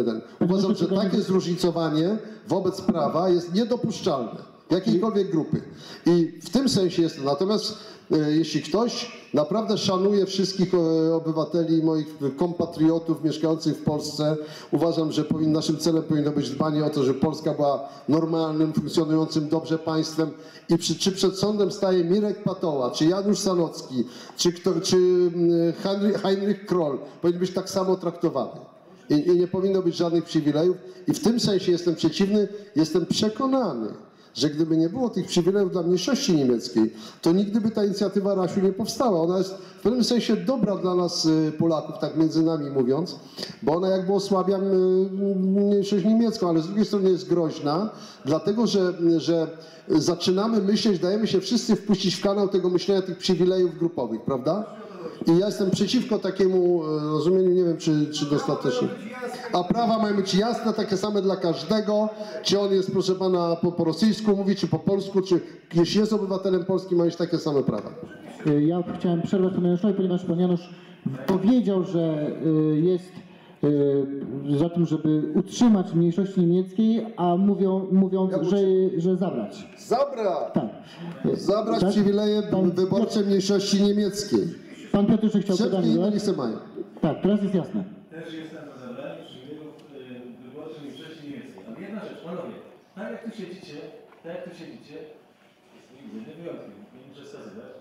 ten. Uważam, że takie zróżnicowanie wobec prawa jest niedopuszczalne jakiejkolwiek grupy. I w tym sensie jest. Natomiast e, jeśli ktoś naprawdę szanuje wszystkich e, obywateli, moich kompatriotów mieszkających w Polsce, uważam, że powin, naszym celem powinno być dbanie o to, żeby Polska była normalnym, funkcjonującym dobrze państwem. I przy, czy przed sądem staje Mirek Patoła, czy Janusz Sanocki, czy, kto, czy mm, Heinrich, Heinrich Kroll, powinien być tak samo traktowany. I, I nie powinno być żadnych przywilejów. I w tym sensie jestem przeciwny, jestem przekonany, że gdyby nie było tych przywilejów dla mniejszości niemieckiej, to nigdy by ta inicjatywa Rasiu nie powstała. Ona jest w pewnym sensie dobra dla nas y, Polaków, tak między nami mówiąc, bo ona jakby osłabia y, mniejszość niemiecką, ale z drugiej strony jest groźna, dlatego że, że zaczynamy myśleć, dajemy się wszyscy wpuścić w kanał tego myślenia tych przywilejów grupowych, prawda? I ja jestem przeciwko takiemu e, rozumieniu, nie wiem czy, czy dostatecznie. A prawa mają być jasne, takie same dla każdego. Czy on jest, proszę pana, po, po rosyjsku mówi, czy po polsku, czy jeśli jest obywatelem Polski, ma mieć takie same prawa. Y, Ja chciałem przerwać panu Januszowi, ponieważ pan Janusz powiedział, że y, jest za tym, żeby utrzymać mniejszości niemieckiej, a mówią, mówiąc, że, że zabrać. Zabrać! Tak. Zabrać Tak? przywileje Pan- wyborcze mniejszości niemieckiej. Pan Piotr chciał pytanie inne zadać? nie chce mają. Tak, teraz jest jasne. Też jestem za zabraniem przywilejów y, wyborczych mniejszości niemieckiej. Ale jedna rzecz, panowie, tak jak tu siedzicie, tak jak tu siedzicie, jest jedynym wyjątkiem, nie muszę wskazywać,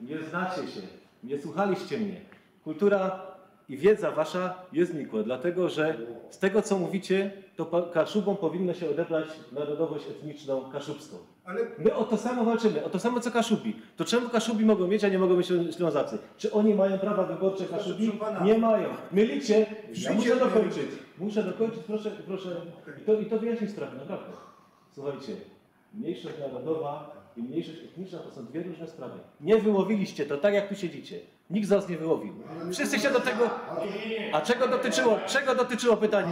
nie znacie się, nie słuchaliście mnie. Kultura i wiedza wasza jest znikła, dlatego że z tego, co mówicie, to pa- Kaszubom powinno się odebrać narodowość etniczną kaszubską. Ale My o to samo walczymy, o to samo co Kaszubi. To czemu Kaszubi mogą mieć, a nie mogą mieć Ślązacy? Czy oni mają prawa wyborcze Kaszubi? Nie mają. Mylicie. Ja muszę dokończyć. Muszę dokończyć, proszę, proszę. I to, i to wyjaśni sprawę, naprawdę. Słuchajcie, mniejszość narodowa i mniejszość etniczna to są dwie różne sprawy. Nie wyłowiliście to tak, jak tu siedzicie. Nikt z was nie wyłowił. Wszyscy się do tego... A czego dotyczyło, czego dotyczyło pytanie?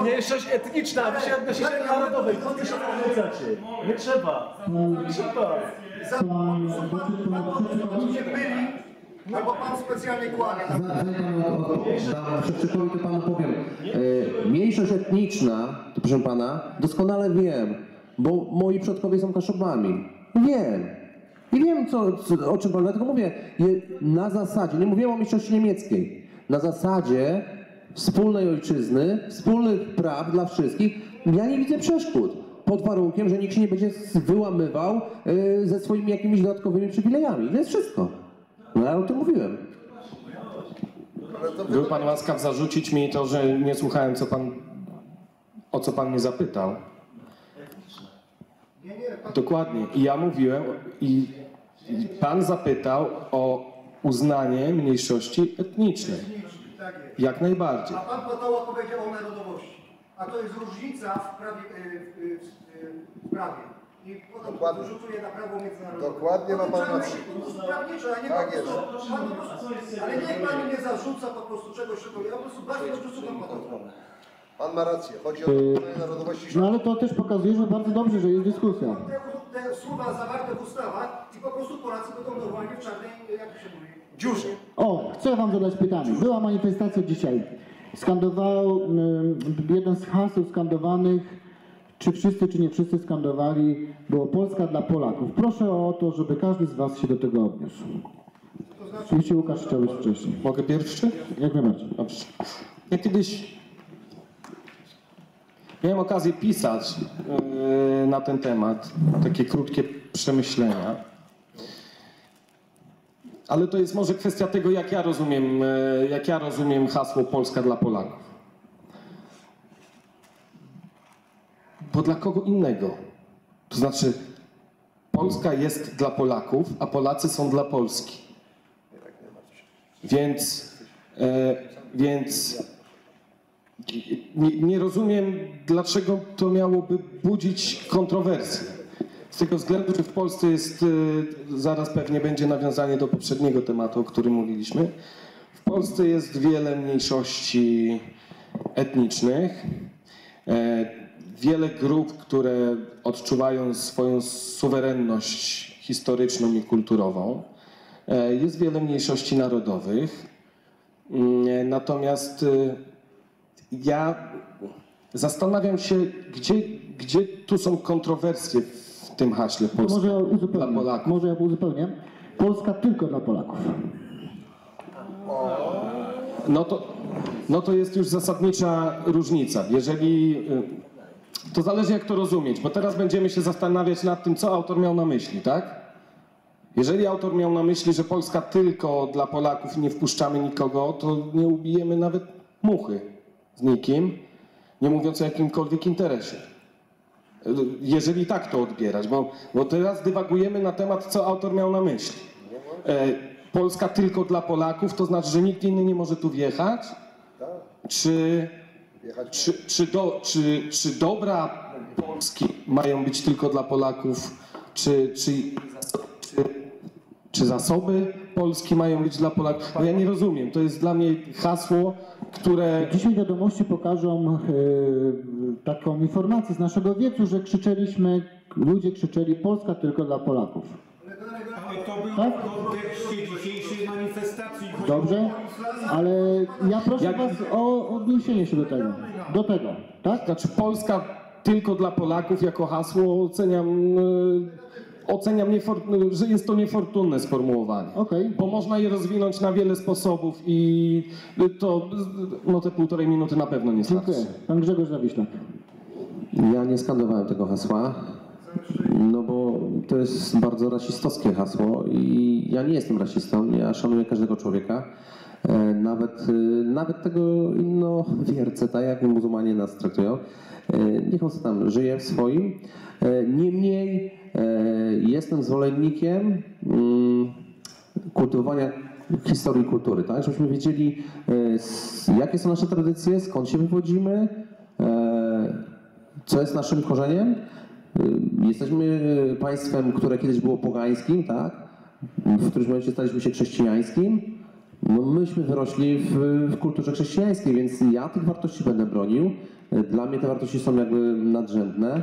Mniejszość etniczna, a wy się odnosicie do narodowej. Co się wtrącacie? Nie trzeba. Nie trzeba. się myli, albo pan specjalnie kłamie. To panu powiem. Mniejszość etniczna, to proszę pana, doskonale wiem, bo moi przodkowie są kaszubami. Wiem. I wiem, co, o czym pan, dlatego mówię, na zasadzie, nie mówiłem o mniejszości niemieckiej, na zasadzie wspólnej ojczyzny, wspólnych praw dla wszystkich, ja nie widzę przeszkód. Pod warunkiem, że nikt się nie będzie wyłamywał e, ze swoimi jakimiś dodatkowymi przywilejami. To jest wszystko. No ja o tym mówiłem. Był pan łaskaw zarzucić mi to, że nie słuchałem, co pan o co pan mnie zapytał. Nie, nie, pan Dokładnie. I ja mówiłem, i i pan zapytał o uznanie mniejszości etnicznej. tak jest. Jak najbardziej. A pan Patoła powiedział o narodowości. A to jest różnica w prawie. y, y, w- w prawie. I potem Dokładnie. wyrzucuje na prawo międzynarodowe. Dokładnie ma pan rację. Prawniczo, a nie Tak po prostu, pan. Ale niech pani nie zarzuca po prostu czegoś, czego ja po prostu bardzo dobrze słucham Patoła. Pan ma rację, chodzi o uznanie narodowości No ale to też pokazuje, że bardzo dobrze, że jest dyskusja. Te, te słowa zawarte w ustawach i po prostu Polacy będą normalnie w czarnej, jak to się mówi? Dziurze. O, chcę wam zadać pytanie. Była manifestacja dzisiaj. Skandował ym, jeden z haseł skandowanych, czy wszyscy, czy nie wszyscy skandowali, było Polska dla Polaków. Proszę o to, żeby każdy z was się do tego odniósł. Jeśli Łukasz chciałbyś wcześniej. Mogę pierwszy? Jak najbardziej. Dobrze. Ja kiedyś miałem okazję pisać yy, na ten temat, takie krótkie przemyślenia. Ale to jest może kwestia tego, jak ja rozumiem, yy, jak ja rozumiem hasło Polska dla Polaków. Bo dla kogo innego? To znaczy, Polska jest dla Polaków, a Polacy są dla Polski. Więc, e, więc nie, nie rozumiem, dlaczego to miałoby budzić kontrowersje. Z tego względu, że w Polsce jest, e, zaraz pewnie będzie nawiązanie do poprzedniego tematu, o którym mówiliśmy. W Polsce jest wiele mniejszości etnicznych, e, wiele grup, które odczuwają swoją suwerenność historyczną i kulturową. E, Jest wiele mniejszości narodowych. Mm, Natomiast ja zastanawiam się, gdzie, gdzie tu są kontrowersje w tym haśle To Polska może ja dla uzupełnię. Polaków. Może ja uzupełnię. Polska tylko dla Polaków. No to, no to jest już zasadnicza różnica. Jeżeli, y, to zależy jak to rozumieć, bo teraz będziemy się zastanawiać nad tym, co autor miał na myśli, tak? Jeżeli autor miał na myśli, że Polska tylko dla Polaków i nie wpuszczamy nikogo, to nie ubijemy nawet muchy z nikim, nie mówiąc o jakimkolwiek interesie. Jeżeli tak to odbierać, bo, bo teraz dywagujemy na temat, co autor miał na myśli. E, Polska tylko dla Polaków, to znaczy, że nikt inny nie może tu wjechać? Czy, czy, czy, do, czy, czy dobra Polski mają być tylko dla Polaków? Czy, czy, czy, czy zasoby Polski mają być dla Polaków? No ja nie rozumiem. To jest dla mnie hasło, które Dzisiaj wiadomości pokażą e, taką informację z naszego wiecu, że krzyczeliśmy, ludzie krzyczeli Polska tylko dla Polaków. Ale to był Tak? w kontekście dzisiejszej manifestacji. Dobrze? Ale ja proszę was o odniesienie się do tego. Do tego, tak? Znaczy Polska tylko dla Polaków jako hasło oceniam, e, oceniam niefor- że jest to niefortunne sformułowanie. Okej. Bo można je rozwinąć na wiele sposobów i to no te półtorej minuty na pewno nie starczy. Dziękuję. Pan Grzegorz Zawiślak. Ja nie skandowałem tego hasła, no bo to jest bardzo rasistowskie hasło i ja nie jestem rasistą, ja szanuję każdego człowieka, e, nawet, e, nawet tego innowiercę, tak jak muzułmanie nas traktują. E, Niech on sobie tam żyje w swoim. E, Niemniej e, jestem zwolennikiem mm, kultywowania historii kultury, tak? Żebyśmy wiedzieli, jakie są nasze tradycje, skąd się wywodzimy, co jest naszym korzeniem. Jesteśmy państwem, które kiedyś było pogańskim, tak? W którymś momencie staliśmy się chrześcijańskim. No myśmy wyrośli w, w kulturze chrześcijańskiej, więc ja tych wartości będę bronił. Dla mnie te wartości są jakby nadrzędne.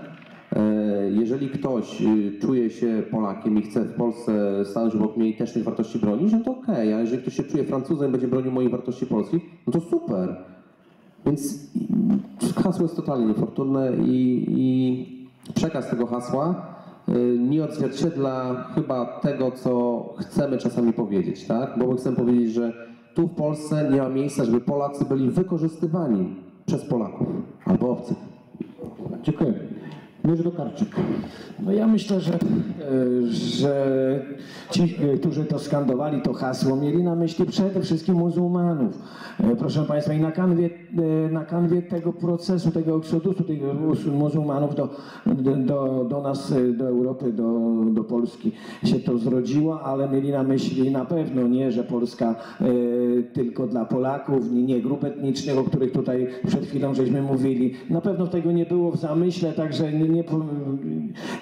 E, Jeżeli ktoś y, czuje się Polakiem i chce w Polsce stanąć obok mnie i też tych wartości bronić, no to okej, a jeżeli ktoś się czuje Francuzem i będzie bronił moich wartości polskich, no to super. Więc hasło jest totalnie niefortunne i, i przekaz tego hasła y, nie odzwierciedla chyba tego, co chcemy czasami powiedzieć, tak? Bo my chcemy powiedzieć, że tu w Polsce nie ma miejsca, żeby Polacy byli wykorzystywani przez Polaków albo obcych. Dziękuję. Mierz do Karczyk. No ja myślę, że, e, że ci, e, którzy to skandowali, to hasło, mieli na myśli przede wszystkim muzułmanów. E, Proszę Państwa, i na kanwie, na kanwie tego procesu, tego eksodusu tych muzułmanów do, do, do nas, do Europy, do, do Polski się to zrodziło, ale mieli na myśli na pewno nie, że Polska tylko dla Polaków, nie grup etnicznych, o których tutaj przed chwilą żeśmy mówili. Na pewno tego nie było w zamyśle, także nie, nie,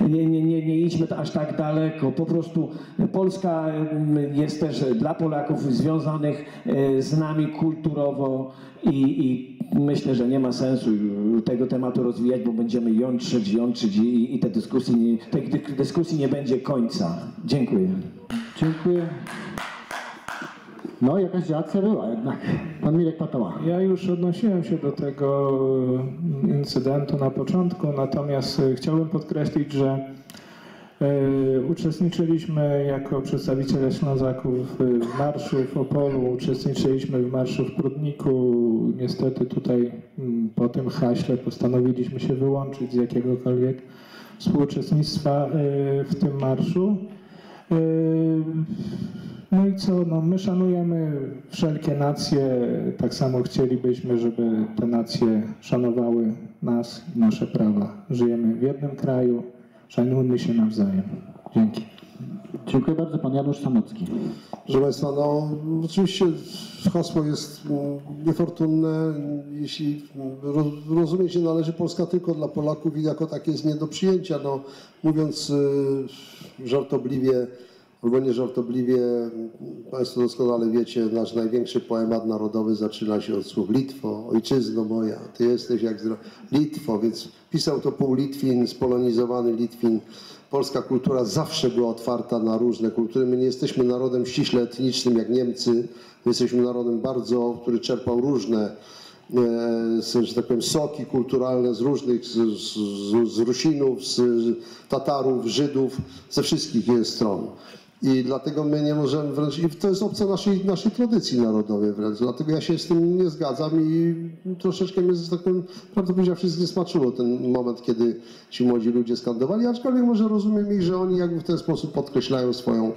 nie, nie, nie, nie idźmy aż tak daleko. Po prostu Polska em, jest też dla Polaków związanych e, z nami kulturowo i, i myślę, że nie ma sensu tego tematu rozwijać, bo będziemy jątrzyć, jątrzyć i, i te dyskusji, tej dy- dyskusji nie będzie końca. Dziękuję. Dziękuję. No, jakaś reakcja była jednak. Pan Mirek Patoła. Ja już odnosiłem się do tego e, incydentu na początku, natomiast e, chciałbym podkreślić, że e, uczestniczyliśmy jako przedstawiciele Ślązaków w marszu w Opolu, uczestniczyliśmy w marszu w Prudniku. Niestety tutaj mm, po tym haśle postanowiliśmy się wyłączyć z jakiegokolwiek współuczestnictwa e, w tym marszu. No i co, no my szanujemy wszelkie nacje, tak samo chcielibyśmy, żeby te nacje szanowały nas i nasze prawa. Żyjemy w jednym kraju, szanujmy się nawzajem. Dzięki. Dziękuję bardzo. Pan Janusz Sanocki. Proszę Państwa, no oczywiście hasło jest mm, niefortunne, jeśli ro- rozumieć się należy Polska tylko dla Polaków i jako takie jest nie do przyjęcia. No, mówiąc y, żartobliwie albo nie żartobliwie, Państwo doskonale wiecie, nasz największy poemat narodowy zaczyna się od słów Litwo, ojczyzno moja, Ty jesteś jak zdro... Litwo, więc pisał to pół Litwin, spolonizowany Litwin. Polska kultura zawsze była otwarta na różne kultury. My nie jesteśmy narodem ściśle etnicznym jak Niemcy. My jesteśmy narodem bardzo, który czerpał różne, e, że tak powiem, soki kulturalne z różnych, z, z, z Rusinów, z Tatarów, Żydów, ze wszystkich stron. I dlatego my nie możemy wręcz, i to jest obca naszej, naszej tradycji narodowej wręcz, dlatego ja się z tym nie zgadzam i troszeczkę mnie, że tak powiem, prawdę powiedziawszy, zniesmaczyło ten moment, kiedy ci młodzi ludzie skandowali, aczkolwiek może rozumiem ich, że oni jakby w ten sposób podkreślają swoją,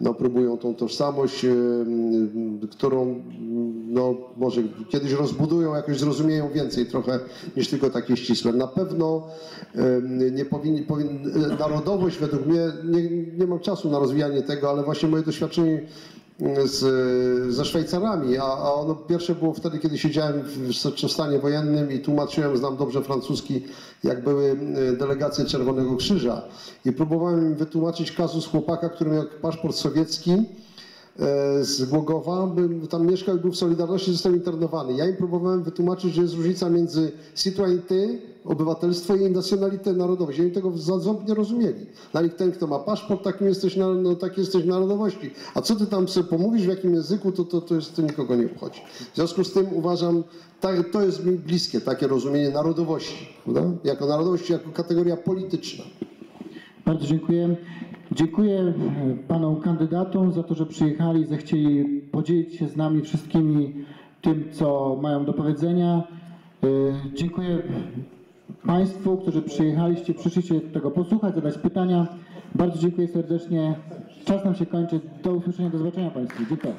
no próbują tą tożsamość, którą no może kiedyś rozbudują, jakoś zrozumieją więcej trochę niż tylko takie ścisłe. Na pewno nie powinni, powin, e, narodowość według mnie, nie, nie mam czasu na rozwijanie tego, ale właśnie moje doświadczenie z, ze Szwajcarami, a, a ono pierwsze było wtedy, kiedy siedziałem w, w stanie wojennym i tłumaczyłem, znam dobrze francuski, jak były e, delegacje Czerwonego Krzyża i próbowałem im wytłumaczyć kazus chłopaka, który miał paszport sowiecki e, z Głogowa, by, tam mieszkał i był w Solidarności, został internowany. Ja im próbowałem wytłumaczyć, że jest różnica między citoyenneté, obywatelstwo i nacjonalité, narodowość. Oni tego za ząb nie rozumieli. Dla nich ten, kto ma paszport, takim jesteś, na, no, jesteś narodowości. A co ty tam sobie pomówisz, w jakim języku, to, to, to, jest, to nikogo nie obchodzi. W związku z tym uważam, tak, to jest mi bliskie, takie rozumienie narodowości. Prawda? Jako narodowości, jako kategoria polityczna. Bardzo dziękuję. Dziękuję e, panom kandydatom za to, że przyjechali, zechcieli podzielić się z nami wszystkimi tym, co mają do powiedzenia. E, Dziękuję Państwu, którzy przyjechaliście, przyszliście tego posłuchać, zadać pytania. Bardzo dziękuję serdecznie. Czas nam się kończy. Do usłyszenia, do zobaczenia Państwu. Dziękuję.